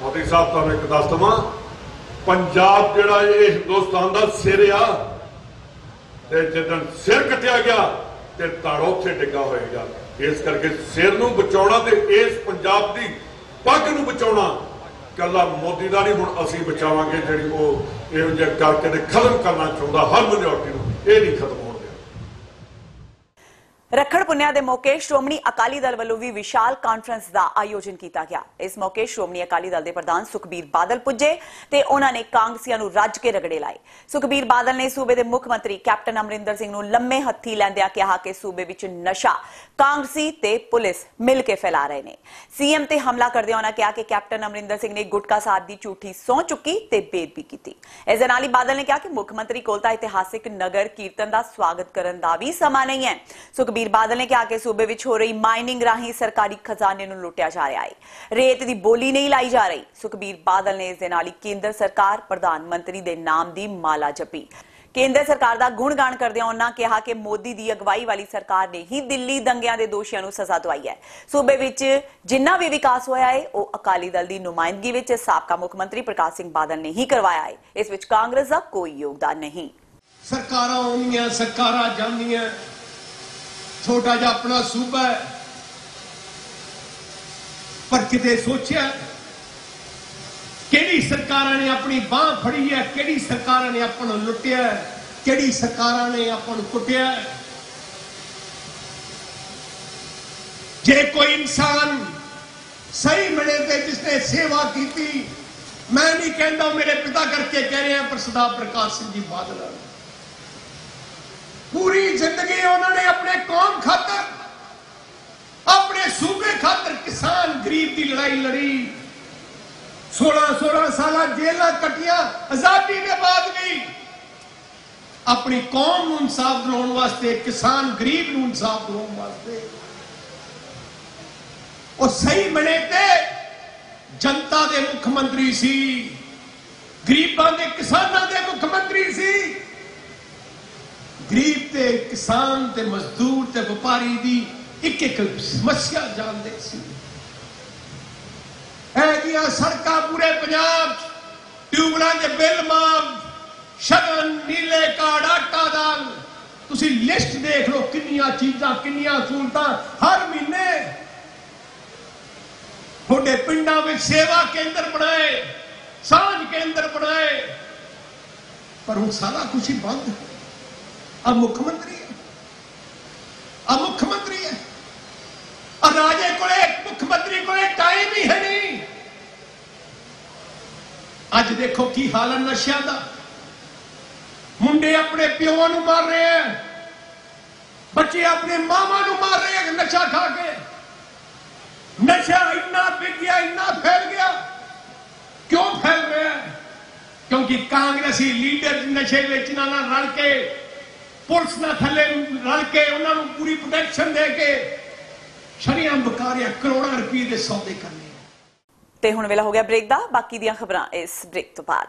[SPEAKER 4] ਮੋਦੀ ਸਾਹਿਬ ਤੁਹਾਨੂੰ ਇੱਕ ਦੱਸ ਦਵਾਂ, ਪੰਜਾਬ ਜਿਹੜਾ ਇਹ ਹਿੰਦੁਸਤਾਨ ਦਾ ਸਿਰ ਆ, ਤੇ ਜਦੋਂ ਸਿਰ ਕੱਟਿਆ ਗਿਆ, ਤੇ ਧੜ ਉੱਥੇ ਡਿੱਗਾ ਹੋਏਗਾ। ਇਸ ਕਰਕੇ ਸਿਰ ਨੂੰ ਬਚਾਉਣਾ ਤੇ ਇਸ ਪੰਜਾਬ ਦੀ ਪੱਗ ਨੂੰ ਬਚਾਉਣਾ ਕੱਲਾ ਮੋਦੀ ਦਾ ਨਹੀਂ, ਹੁਣ ਅਸੀਂ ਬਚਾਵਾਂਗੇ ਜਿਹੜੀ ਉਹ ਇਹੋ ਜਿਹਾ ਕਰਕੇ ਤੇ ਖਤਮ ਕਰਨਾ ਚਾਹੁੰਦਾ ਹਰ ਮਿਨੋਰਟੀ ਨੂੰ। ਇਹ ਨਹੀਂ ਖਤਮ
[SPEAKER 1] ਰੱਖੜ ਪੁੰਨਿਆ ਦੇ ਮੌਕੇ ਸ਼੍ਰੋਮਣੀ ਅਕਾਲੀ ਦਲ ਵੱਲੋਂ ਵੀ ਵਿਸ਼ਾਲ ਕਾਨਫਰੰਸ ਦਾ ਆਯੋਜਨ ਕੀਤਾ ਗਿਆ। ਇਸ ਮੌਕੇ ਸ਼੍ਰੋਮਣੀ ਅਕਾਲੀ ਦਲ ਦੇ ਪ੍ਰਧਾਨ ਸੁਖਬੀਰ ਬਾਦਲ ਪੁੱਜੇ ਤੇ ਉਹਨਾਂ ਨੇ ਕਾਂਗਸੀਆਂ ਨੂੰ ਰੱਜ ਕੇ ਰਗੜੇ ਲਾਏ। ਸੁਖਬੀਰ ਬਾਦਲ ਨੇ ਸੂਬੇ ਦੇ ਮੁੱਖ ਮੰਤਰੀ ਕੈਪਟਨ ਅਮਰਿੰਦਰ ਸਿੰਘ ਨੂੰ ਲੰਮੇ ਹੱਥੀ ਲੈਂਦਿਆਂ ਕਿਹਾ ਕਿ ਸੂਬੇ ਵਿੱਚ ਨਸ਼ਾ ਕਾਂਗਸੀ ਤੇ ਪੁਲਿਸ ਮਿਲ ਕੇ ਫੈਲਾ ਰਹੇ ਨੇ। ਸੀਐਮ ਤੇ ਹਮਲਾ ਕਰਦਿਆਂ ਉਹਨਾਂ ਕਿਹਾ ਕਿ ਕੈਪਟਨ ਅਮਰਿੰਦਰ ਸਿੰਘ ਨੇ ਗੁਟਕਾ ਸਾਹਿਬ ਦੀ ਝੂਠੀ ਸਹੁੰ ਚੁੱਕੀ ਤੇ ਬੇਦਬੀ ਕੀਤੀ। ਇਸ ਦੇ ਨਾਲ ਹੀ ਬਾਦਲ ਨੇ ਕਿਹਾ ਕਿ ਮੁੱਖ ਮੰਤਰੀ ਕੋਲ ਤਾਂ ਇਤਿਹਾਸਿਕ ਨਗਰ ਕੀਰਤਨ ਦਾ ਸਵਾਗਤ ਕਰਨ ਦਾ ਵੀ ਸਮਾਂ ਨਹੀਂ ਹੈ। ਸੁਖਬੀਰ ਬਾਦਲ ਨੇ ਕਿਹਾ ਕਿ ਸੂਬੇ ਵਿੱਚ ਹੋ ਰਹੀ ਮਾਈਨਿੰਗ ਰਾਹੀਂ ਸਰਕਾਰੀ ਖਜ਼ਾਨੇ ਨੂੰ ਲੁੱਟਿਆ ਜਾ ਰਿਹਾ ਹੈ। ਰੇਤ ਦੀ ਬੋਲੀ ਨਹੀਂ ਲਾਈ ਜਾ ਰਹੀ। ਸੁਖਬੀਰ ਬਾਦਲ ਨੇ ਇਸ ਦੇ ਨਾਲ ਹੀ ਕੇਂਦਰ ਸਰਕਾਰ, ਪ੍ਰਧਾਨ ਮੰਤਰੀ ਦੇ ਨਾਮ ਦੀ ਮਾਲਾ ਜਪੀ। ਕੇਂਦਰ ਸਰਕਾਰ ਦਾ ਗੁਣਗਾਨ ਕਰਦਿਆਂ ਉਹਨਾਂ ਕਿਹਾ ਕਿ ਮੋਦੀ ਦੀ ਅਗਵਾਈ ਵਾਲੀ ਸਰਕਾਰ ਨੇ ਹੀ ਦਿੱਲੀ ਦੰਗਿਆਂ ਦੇ ਦੋਸ਼ੀਆਂ ਨੂੰ ਸਜ਼ਾ ਦਵਾਈ ਹੈ। ਸੂਬੇ ਵਿੱਚ ਜਿੰਨਾ ਵੀ ਵਿਕਾਸ ਹੋਇਆ ਹੈ, ਉਹ ਅਕਾਲੀ ਦਲ ਦੀ ਨੁਮਾਇੰਦਗੀ ਵਿੱਚ ਸਾਬਕਾ ਮੁੱਖ ਮੰਤਰੀ ਪ੍ਰਕਾਸ਼ ਸਿੰਘ ਬਾਦਲ ਨੇ ਹੀ ਕਰਵਾਇਆ ਹੈ। ਇਸ ਵਿੱਚ ਕਾਂਗਰਸ ਦਾ ਕੋਈ ਯੋਗਦਾਨ ਨਹੀਂ।
[SPEAKER 5] ਸਰਕਾਰਾਂ ਆਉਂਦੀਆਂ ਸਰਕਾਰਾਂ ਜਾਂਦੀਆਂ। ਛੋਟਾ ਜਿਹਾ ਆਪਣਾ ਸੂਬਾ ਹੈ। ਪਰ ਕਿਤੇ ਸੋਚਿਆ ਕਿਹੜੀ ਸਰਕਾਰਾਂ ਨੇ ਆਪਣੀ ਬਾਹ ਫੜੀ ਹੈ, ਕਿਹੜੀ ਸਰਕਾਰਾਂ ਨੇ ਆਪਾਂ ਨੂੰ ਲੁੱਟਿਆ ਕਿਹੜੀ ਸਰਕਾਰਾਂ ਨੇ ਆਪਾਂ ਨੂੰ ਕੁੱਟਿਆ ਜੇ ਕੋਈ ਇਨਸਾਨ ਸਹੀ ਮਿਲੇ ਤੇ ਜਿਸਨੇ ਸੇਵਾ ਕੀਤੀ, ਮੈਂ ਨਹੀਂ ਕਹਿੰਦਾ ਮੇਰੇ ਪਿਤਾ ਕਰਕੇ ਕਹਿ ਰਿਹਾ ਪਰ ਸਰਦਾਰ ਪ੍ਰਕਾਸ਼ ਸਿੰਘ ਜੀ ਬਾਦਲ ਆ। ਪੂਰੀ ਜ਼ਿੰਦਗੀ ਉਹਨਾਂ ਨੇ ਆਪਣੇ ਕੌਮ ਖਾਤਰ ਆਪਣੇ ਸੂਬੇ ਖਾਤਰ ਕਿਸਾਨ ਗਰੀਬ ਦੀ ਲੜਾਈ ਲੜੀ 16 16 ਸਾਲਾਂ ਜੇਲਾਂ ਕੱਟੀਆਂ ਆਜ਼ਾਦੀ ਦੇ ਬਾਅਦ ਵੀ ਆਪਣੀ ਕੌਮ ਨੂੰ ਇਨਸਾਫ ਦਿਲਾਉਣ ਵਾਸਤੇ ਕਿਸਾਨ ਗਰੀਬ ਨੂੰ ਇਨਸਾਫ ਦਿਲਾਉਣ ਵਾਸਤੇ ਉਹ ਸਹੀ ਬਣੇ ਤੇ ਜਨਤਾ ਦੇ ਮੁੱਖ ਮੰਤਰੀ ਸੀ ਗਰੀਬਾਂ ਦੇ ਕਿਸਾਨਾਂ ਦੇ ਮੁੱਖ ਮੰਤਰੀ ਸੀ ਗਰੀਬ ਤੇ ਕਿਸਾਨ ਤੇ ਮਜ਼ਦੂਰ ਤੇ ਵਪਾਰੀ ਦੀ ਇੱਕ ਇੱਕ ਸਮੱਸਿਆ ਜਾਣਦੇ ਸੀ ਇਹ ਜੀਆਂ ਸੜਕਾਂ ਪੂਰੇ ਪੰਜਾਬ 'ਚ ਟਿਊਬਲਾਂ ਦੇ ਬਿੱਲ ਮਾਫ ਸ਼ਗਨ ਨੀਲੇ ਕਾਰਡ ਆਟਾ ਦਾਲ ਤੁਸੀਂ ਲਿਸਟ ਦੇਖ ਲਓ ਕਿੰਨੀਆਂ ਚੀਜ਼ਾਂ ਕਿੰਨੀਆਂ ਸਹੂਲਤਾਂ ਹਰ ਮਹੀਨੇ ਤੁਹਾਡੇ ਪਿੰਡਾਂ ਵਿੱਚ ਸੇਵਾ ਕੇਂਦਰ ਬਣਾਏ ਸਾਂਝ ਕੇਂਦਰ ਬਣਾਏ ਪਰ ਹੁਣ ਸਾਰਾ ਕੁਝ ਹੀ ਬੰਦ ਆ ਮੁੱਖ ਮੰਤਰੀ ਹੈ। ਆ ਮੁੱਖ ਮੰਤਰੀ ਹੈ। ਆ ਰਾਜੇ ਕੋਲੇ, ਮੁੱਖ ਮੰਤਰੀ ਕੋਲੇ ਟਾਈਮ ਹੀ ਹੈ ਨਹੀਂ। ਅੱਜ ਦੇਖੋ ਕੀ ਹਾਲ ਹੈ ਨਸ਼ਿਆਂ ਦਾ। ਮੁੰਡੇ ਆਪਣੇ ਪਿਓ ਨੂੰ ਮਾਰ ਰਹੇ ਆ ਬੱਚੇ ਆਪਣੇ ਮਾਵਾਂ ਨੂੰ ਮਾਰ ਰਹੇ ਆ ਨਸ਼ਾ ਖਾ ਕੇ। ਨਸ਼ਾ ਇੰਨਾ ਵਿਕ ਗਿਆ, ਇੰਨਾ ਫੈਲ ਗਿਆ। ਕਿਉਂ ਫੈਲ ਰਿਹਾ ਕਿਉਂਕਿ ਕਾਂਗਰਸੀ ਲੀਡਰ ਨਸ਼ੇ ਵੇਚਣਾ ਨਾਲ ਰਲ ਕੇ ਪੁਲਿਸ ਨਾਲ ਥੱਲੇ ਰਲ ਕੇ ਉਹਨਾਂ ਨੂੰ ਪੂਰੀ ਪ੍ਰੋਟੈਕਸ਼ਨ ਦੇ ਕੇ ਸ਼ਰੀਆਂ ਬਕਾਰਿਆ ਕਰੋੜਾਂ ਰੁਪਏ ਦੇ ਸੌਦੇ ਕਰਨੇ।
[SPEAKER 1] ਤੇ ਹੁਣ ਵੇਲਾ ਹੋ ਗਿਆ ਬ੍ਰੇਕ ਦਾ, ਬਾਕੀ ਦੀਆਂ ਖਬਰਾਂ ਇਸ ਬ੍ਰੇਕ ਤੋਂ ਬਾਅਦ।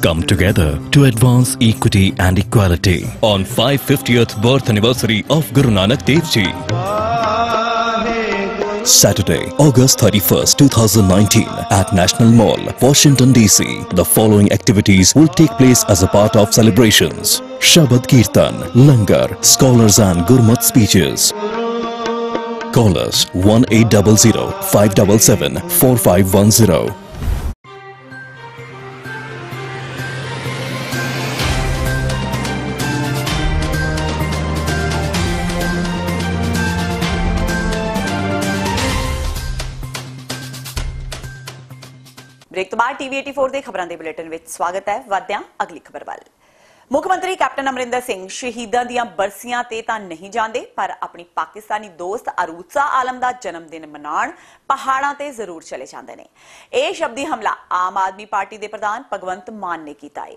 [SPEAKER 6] Come together to advance equity and equality on 550th birth anniversary of Guru Nanak Dev Ji. Saturday, August 31st, 2019 at National Mall, Washington DC. The following activities will take place as a part of celebrations. Shabad Kirtan, Langar, scholars and Gurmat speeches. Call us 1800 577 4510.
[SPEAKER 1] TV 84 ਦੇ ਖਬਰਾਂ ਦੇ bulletin ਵਿੱਚ ਸਵਾਗਤ ਹੈ। ਵਾਦਿਆਂ ਅਗਲੀ ਖਬਰ ਵੱਲ। ਮੁੱਖ ਮੰਤਰੀ ਕੈਪਟਨ ਅਮਰਿੰਦਰ ਸਿੰਘ ਸ਼ਹੀਦਾਂ ਦੀਆਂ ਬਰਸੀਆਂ ਤੇ ਤਾਂ ਨਹੀਂ ਜਾਂਦੇ, ਪਰ ਆਪਣੀ ਪਾਕਿਸਤਾਨੀ ਦੋਸਤ ਅਰੂਤਸਾ ਆਲਮ ਦਾ ਜਨਮ ਦਿਨ ਮਨਾਉਣ ਪਹਾੜਾਂ ਤੇ ਜ਼ਰੂਰ ਚਲੇ ਜਾਂਦੇ ਨੇ। ਇਹ ਸ਼ਬਦੀ ਹਮਲਾ ਆਮ ਆਦਮੀ ਪਾਰਟੀ ਦੇ ਪ੍ਰਧਾਨ ਭਗਵੰਤ ਮਾਨ ਨੇ ਕੀਤਾ ਹੈ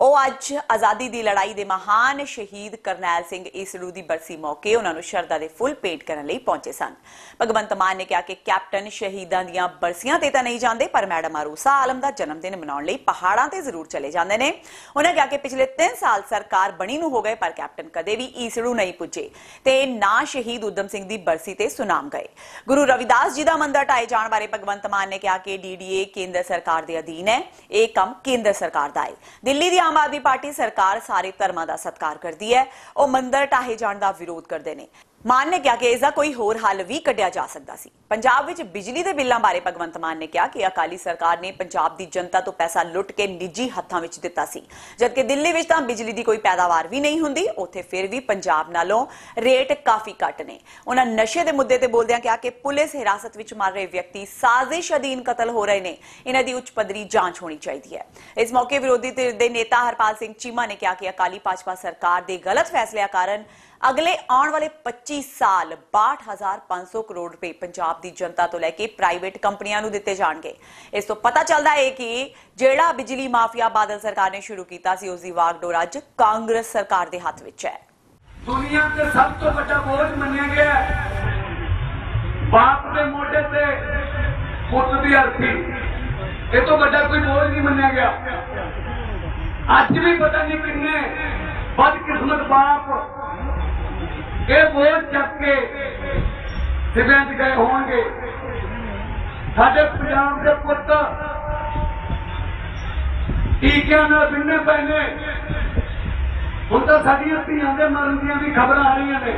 [SPEAKER 1] ਉਹ ਅੱਜ ਆਜ਼ਾਦੀ ਦੀ ਲੜਾਈ ਦੇ ਮਹਾਨ ਸ਼ਹੀਦ ਕਰਨੈਲ ਸਿੰਘ ਈਸੜੂ ਦੀ ਬਰਸੀ ਮੌਕੇ ਉਹਨਾਂ ਨੂੰ ਸ਼ਰਧਾ ਦੇ ਫੁੱਲ ਭੇਟ ਕਰਨ ਲਈ ਪਹੁੰਚੇ ਸਨ। ਭਗਵੰਤ ਮਾਨ ਨੇ ਕਿਹਾ ਕਿ ਕੈਪਟਨ ਸ਼ਹੀਦਾਂ ਦੀਆਂ ਬਰਸੀਆਂ ਤੇ ਤਾਂ ਨਹੀਂ ਜਾਂਦੇ, ਪਰ ਮੈਡਮ ਅਰੂਸਾ ਆਲਮ ਦਾ ਜਨਮ ਦਿਨ ਮਨਾਉਣ ਲਈ ਪਹਾੜਾਂ ਤੇ ਜ਼ਰੂਰ ਚਲੇ ਜਾਂਦੇ ਨੇ। ਉਹਨਾਂ ਕਿਹਾ ਕਿ ਪਿਛਲੇ 3 ਸਾਲ ਸਰਕਾਰ ਬਣੀ ਨੂੰ ਹੋ ਗਏ, ਪਰ ਕੈਪਟਨ ਕਦੇ ਵੀ ਈਸੜੂ ਨਹੀਂ ਪੁੱਜੇ ਤੇ ਨਾ ਸ਼ਹੀਦ ਉਦਮ ਸਿੰਘ ਦੀ ਬਰਸੀ ਤੇ ਸੁਨਾਮ ਗਏ। ਗੁਰੂ ਰਵਿਦਾਸ ਜੀ ਦਾ ਮੰਦਰ ਢਾਏ ਜਾਣ ਬਾਰੇ ਭਗਵੰਤ ਮਾਨ ਨੇ ਕਿਹਾ ਕਿ ਡੀਡੀਏ ਕੇਂਦਰ ਸਰਕਾਰ ਦੇ ਅਧੀਨ ਹੈ, ਇਹ ਕੰਮ ਕੇਂਦਰ ਸਰਕਾਰ ਦਾ ਹੈ। ਦਿੱਲੀ ਦੀ ਆਮ ਆਦਮੀ ਪਾਰਟੀ ਸਰਕਾਰ ਸਾਰੇ ਧਰਮਾਂ ਦਾ ਸਤਿਕਾਰ ਕਰਦੀ ਹੈ। ਉਹ ਮੰਦਰ ਢਾਹੇ ਜਾਣ ਦਾ ਵਿਰੋਧ ਕਰਦੇ ਨੇ। ਮਾਨ ਨੇ ਕਿਹਾ ਕਿ ਇਸ ਦਾ ਕੋਈ ਹੋਰ ਹੱਲ ਵੀ ਕੱਢਿਆ ਜਾ ਸਕਦਾ ਸੀ। ਪੰਜਾਬ ਵਿੱਚ ਬਿਜਲੀ ਦੇ ਬਿੱਲਾਂ ਬਾਰੇ ਭਗਵੰਤ ਮਾਨ ਨੇ ਕਿਹਾ ਕਿ ਅਕਾਲੀ ਸਰਕਾਰ ਨੇ ਪੰਜਾਬ ਦੀ ਜਨਤਾ ਤੋਂ ਪੈਸਾ ਲੁੱਟ ਕੇ ਨਿੱਜੀ ਹੱਥਾਂ ਵਿੱਚ ਦਿੱਤਾ ਸੀ। ਜਦਕਿ ਦਿੱਲੀ ਵਿੱਚ ਤਾਂ ਬਿਜਲੀ ਦੀ ਕੋਈ ਪੈਦਾਵਾਰ ਵੀ ਨਹੀਂ ਹੁੰਦੀ, ਉੱਥੇ ਫਿਰ ਵੀ ਪੰਜਾਬ ਨਾਲੋਂ ਰੇਟ ਕਾਫੀ ਘੱਟ ਨੇ। ਉਹਨਾਂ ਨਸ਼ੇ ਦੇ ਮੁੱਦੇ ਤੇ ਬੋਲਦਿਆਂ ਕਿਹਾ ਕਿ ਪੁਲਿਸ ਹਿਰਾਸਤ ਵਿੱਚ ਮਰ ਰਹੇ ਵਿਅਕਤੀ ਸਾਜ਼ਿਸ਼ ਅਧੀਨ ਕਤਲ ਹੋ ਰਹੇ ਨੇ। ਇਹਨਾਂ ਦੀ ਉੱਚ ਪੱਧਰੀ ਜਾਂਚ ਹੋਣੀ ਚਾਹੀਦੀ ਹੈ। ਇਸ ਮੌਕੇ ਵਿਰੋਧੀ ਧਿਰ ਦੇ ਨੇਤਾ ਹਰਪਾਲ ਸਿੰਘ ਚੀਮਾ ਨੇ ਕਿਹਾ ਕਿ ਅਕਾਲੀ ਭਾਜਪਾ ਸਰਕਾਰ ਦੇ ਗਲਤ ਫੈਸਲਿਆਂ ਕਾਰਨ ਅਗਲੇ ਆਉਣ ਵਾਲੇ 25 ਸਾਲ 62500 ਕਰੋੜ ਰੁਪਏ ਪੰਜਾਬ ਦੀ ਜਨਤਾ ਤੋਂ ਲੈ ਕੇ ਪ੍ਰਾਈਵੇਟ ਕੰਪਨੀਆਂ ਨੂੰ ਦਿੱਤੇ ਜਾਣਗੇ। ਇਸ ਤੋਂ ਪਤਾ ਚੱਲਦਾ ਹੈ ਕਿ ਜਿਹੜਾ ਬਿਜਲੀ ਮਾਫੀਆ ਬਾਦਲ ਸਰਕਾਰ ਨੇ ਸ਼ੁਰੂ ਕੀਤਾ ਸੀ, ਉਸ ਦੀ ਵਾਗਡੋਰ ਅੱਜ ਕਾਂਗਰਸ ਸਰਕਾਰ ਦੇ ਹੱਥ ਵਿੱਚ ਹੈ।
[SPEAKER 7] ਦੁਨੀਆ ਤੇ ਸਭ ਤੋਂ ਵੱਡਾ ਬੋਝ ਮੰਨਿਆ ਗਿਆ ਬਾਪ ਦੇ ਮੋਢੇ ਤੇ ਪੁੱਤ ਦੀ ਅਰਥੀ। ਇਹ ਤੋਂ ਵੱਡਾ ਕੋਈ ਬੋਝ ਨਹੀਂ ਮੰਨਿਆ ਗਿਆ। ਅੱਜ ਵੀ ਪਤਾ ਨਹੀਂ ਕਿੰਨੇ ਬਦਕਿਸਮਤ ਬਾਪ ਇਹ ਬੋਝ ਚੱਕ ਕੇ ਸਿਵਿਆਂ 'ਚ ਗਏ ਹੋਣਗੇ। ਸਾਡੇ ਪੰਜਾਬ ਦੇ ਪੁੱਤ ਟੀਕਿਆਂ ਨਾਲ ਬਿੰਨੇ ਪਏ ਨੇ। ਹੁਣ ਤਾਂ ਸਾਡੀਆਂ ਧੀਆਂ ਦੇ ਮਰਨ ਦੀਆਂ ਵੀ ਖਬਰਾਂ ਆ ਰਹੀਆਂ ਨੇ।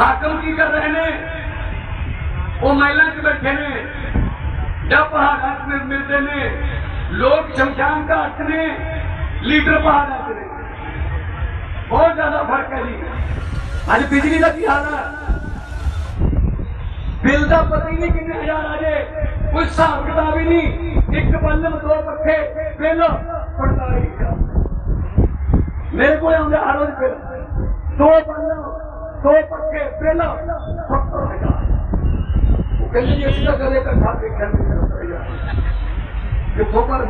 [SPEAKER 7] ਹਾਕਮ ਕੀ ਕਰ ਰਹੇ ਨੇ? ਉਹ ਮਹਿਲਾਂ 'ਚ ਬੈਠੇ ਨੇ। ਜਾਂ ਪਹਾੜਾਂ 'ਚ ਮਿਲਦੇ ਨੇ। ਲੋਕ ਸ਼ਮਸ਼ਾਨ ਘਾਟ ਨੇ। ਲੀਡਰ ਪਹਾੜਾਂ 'ਚ ਨੇ। ਬਹੁਤ ਜ਼ਿਆਦਾ ਫ਼ਰਕ ਹੈ ਜੀ ਅੱਜ ਬਿਜਲੀ ਦਾ ਕੀ ਹਾਲ ਹੈ ਬਿੱਲ ਦਾ ਪਤਾ ਹੀ ਨਹੀਂ ਕਿੰਨੇ ਹਜ਼ਾਰ ਆ ਜੇ ਕੋਈ ਹਿਸਾਬ ਕਿਤਾਬ ਹੀ ਨਹੀਂ ਇੱਕ ਬੱਲਬ ਦੋ ਪੱਖੇ ਬਿੱਲ 45000 ਮੇਰੇ ਕੋਲ ਆਉਂਦਾ ਹਰ ਰੋਜ਼ ਬਿੱਲ ਦੋ ਬੱਲਬ ਦੋ ਪੱਖੇ ਬਿੱਲ 70000 ਉਹ ਕਹਿੰਦੇ ਜੀ ਅਸੀਂ ਤਾਂ ਕਦੇ ਇਕੱਠਾ ਦੇਖਿਆ ਨਹੀਂ ਕਿੱਥੋਂ ਪਰ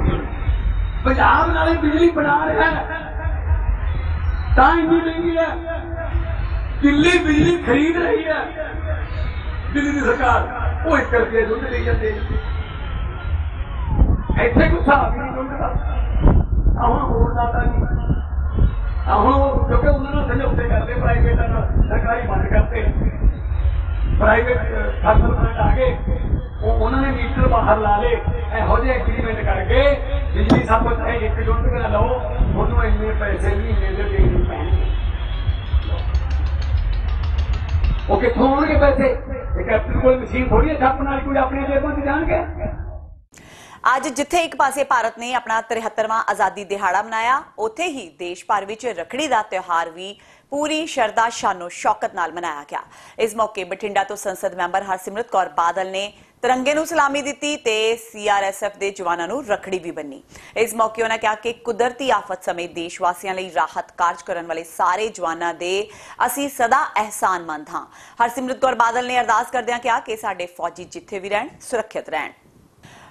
[SPEAKER 7] ਪੰਜਾਬ ਨਾਲੇ ਬਿਜਲੀ ਬਣਾ ਰਿਹਾ ਹੈ ਤਾਂ ਇੰਨੀ ਮਹਿੰਗੀ ਹੈ। ਦਿੱਲੀ ਬਿਜਲੀ ਖਰੀਦ ਰਹੀ ਹੈ। ਦਿੱਲੀ ਦੀ ਸਰਕਾਰ, ਉਹ ਇੱਕ ਕਰਕੇ ਦੁੱਧ ਲਈ ਜਾਂਦੇ ਇੱਥੇ ਕੋਈ ਹਿਸਾਬ ਨਹੀਂ ਦੁੱਧ ਦਾ। ਆਹ ਹੋਰ ਦਾਤਾ ਨਹੀਂ ਆਹ ਕਿਉਂਕਿ ਉਹਨਾਂ ਨਾਲ ਸਮਝੌਤੇ ਕਰਦੇ ਪ੍ਰਾਈਵੇਟਾਂ ਨਾਲ ਸਰਕਾਰੀ ਬੰਦ ਕਰਤੇ ਪ੍ਰਾਈਵੇਟ ਫਸਲ ਪਲਾਂਟ ਆ ਗਏ ਉਹ ਉਹਨਾਂ ਨੇ ਮੀਟਰ ਬਾਹਰ ਲਾ ਲੇ ਇਹੋ ਜਿਹੇ ਐਗਰੀਮੈਂਟ ਕਰਕੇ ਬਿਜਲੀ ਸਭ ਕੁਝ ਹੈ ਇੱਕ ਯੂਨਿਟ ਲਓ, ਉਹਨੂੰ ਇੰਨੇ ਪੈਸੇ ਨਹੀਂ ਦੇ ਦੇਣੇ ਉਹ ਕਿੱਥੋਂ ਆਉਣਗੇ ਪੈਸੇ? ਇਹ ਕੈਪਟਨ ਕੋਲ ਮਸ਼ੀਨ ਥੋੜੀ ਹੈ, ਛਾਪਣ ਵਾਲੀ ਕੋਈ ਆਪਣੀ ਜੇਬਾਂ 'ਚ ਜਾਣਗੇ?
[SPEAKER 1] ਅੱਜ ਜਿੱਥੇ ਇੱਕ ਪਾਸੇ ਭਾਰਤ ਨੇ ਆਪਣਾ 73ਵਾਂ ਆਜ਼ਾਦੀ ਦਿਹਾੜਾ ਮਨਾਇਆ, ਉੱਥੇ ਹੀ ਦੇਸ਼ ਭਰ ਵਿੱਚ ਰਖੜੀ ਦਾ ਤਿਉਹਾਰ ਵੀ ਪੂਰੀ ਸ਼ਰਧਾ, ਸ਼ਾਨੋ, ਸ਼ੌਕਤ ਨਾਲ ਮਨਾਇਆ ਗਿਆ। ਇਸ ਮੌਕੇ ਬਠਿੰਡਾ ਤੋਂ ਸੰਸਦ ਮੈਂਬਰ ਹਰਸਿਮਰਤ ਕੌਰ ਬਾਦਲ ਨੇ ਤਿਰੰਗੇ ਨੂੰ ਸਲਾਮੀ ਦਿੱਤੀ ਤੇ ਸੀਆਰਐਸਐਫ ਦੇ ਜਵਾਨਾਂ ਨੂੰ ਰਖੜੀ ਵੀ ਬੰਨੀ। ਇਸ ਮੌਕੇ ਉਹਨਾਂ ਕਿਹਾ ਕਿ ਕੁਦਰਤੀ ਆਫਤ ਸਮੇਂ ਦੇਸ਼ ਵਾਸੀਆਂ ਲਈ ਰਾਹਤ ਕਾਰਜ ਕਰਨ ਵਾਲੇ ਸਾਰੇ ਜਵਾਨਾਂ ਦੇ ਅਸੀਂ ਸਦਾ ਅਹਿਸਾਨਮੰਦ ਹਾਂ। ਹਰਸਿਮਰਤ ਕੌਰ ਬਾਦਲ ਨੇ ਅਰਦਾਸ ਕਰਦਿਆਂ ਕਿਹਾ ਕਿ ਸਾਡੇ ਫੌਜੀ ਜਿੱਥੇ ਵੀ ਰਹਿਣ, ਸੁਰੱਖਿਅਤ ਰਹਿਣ।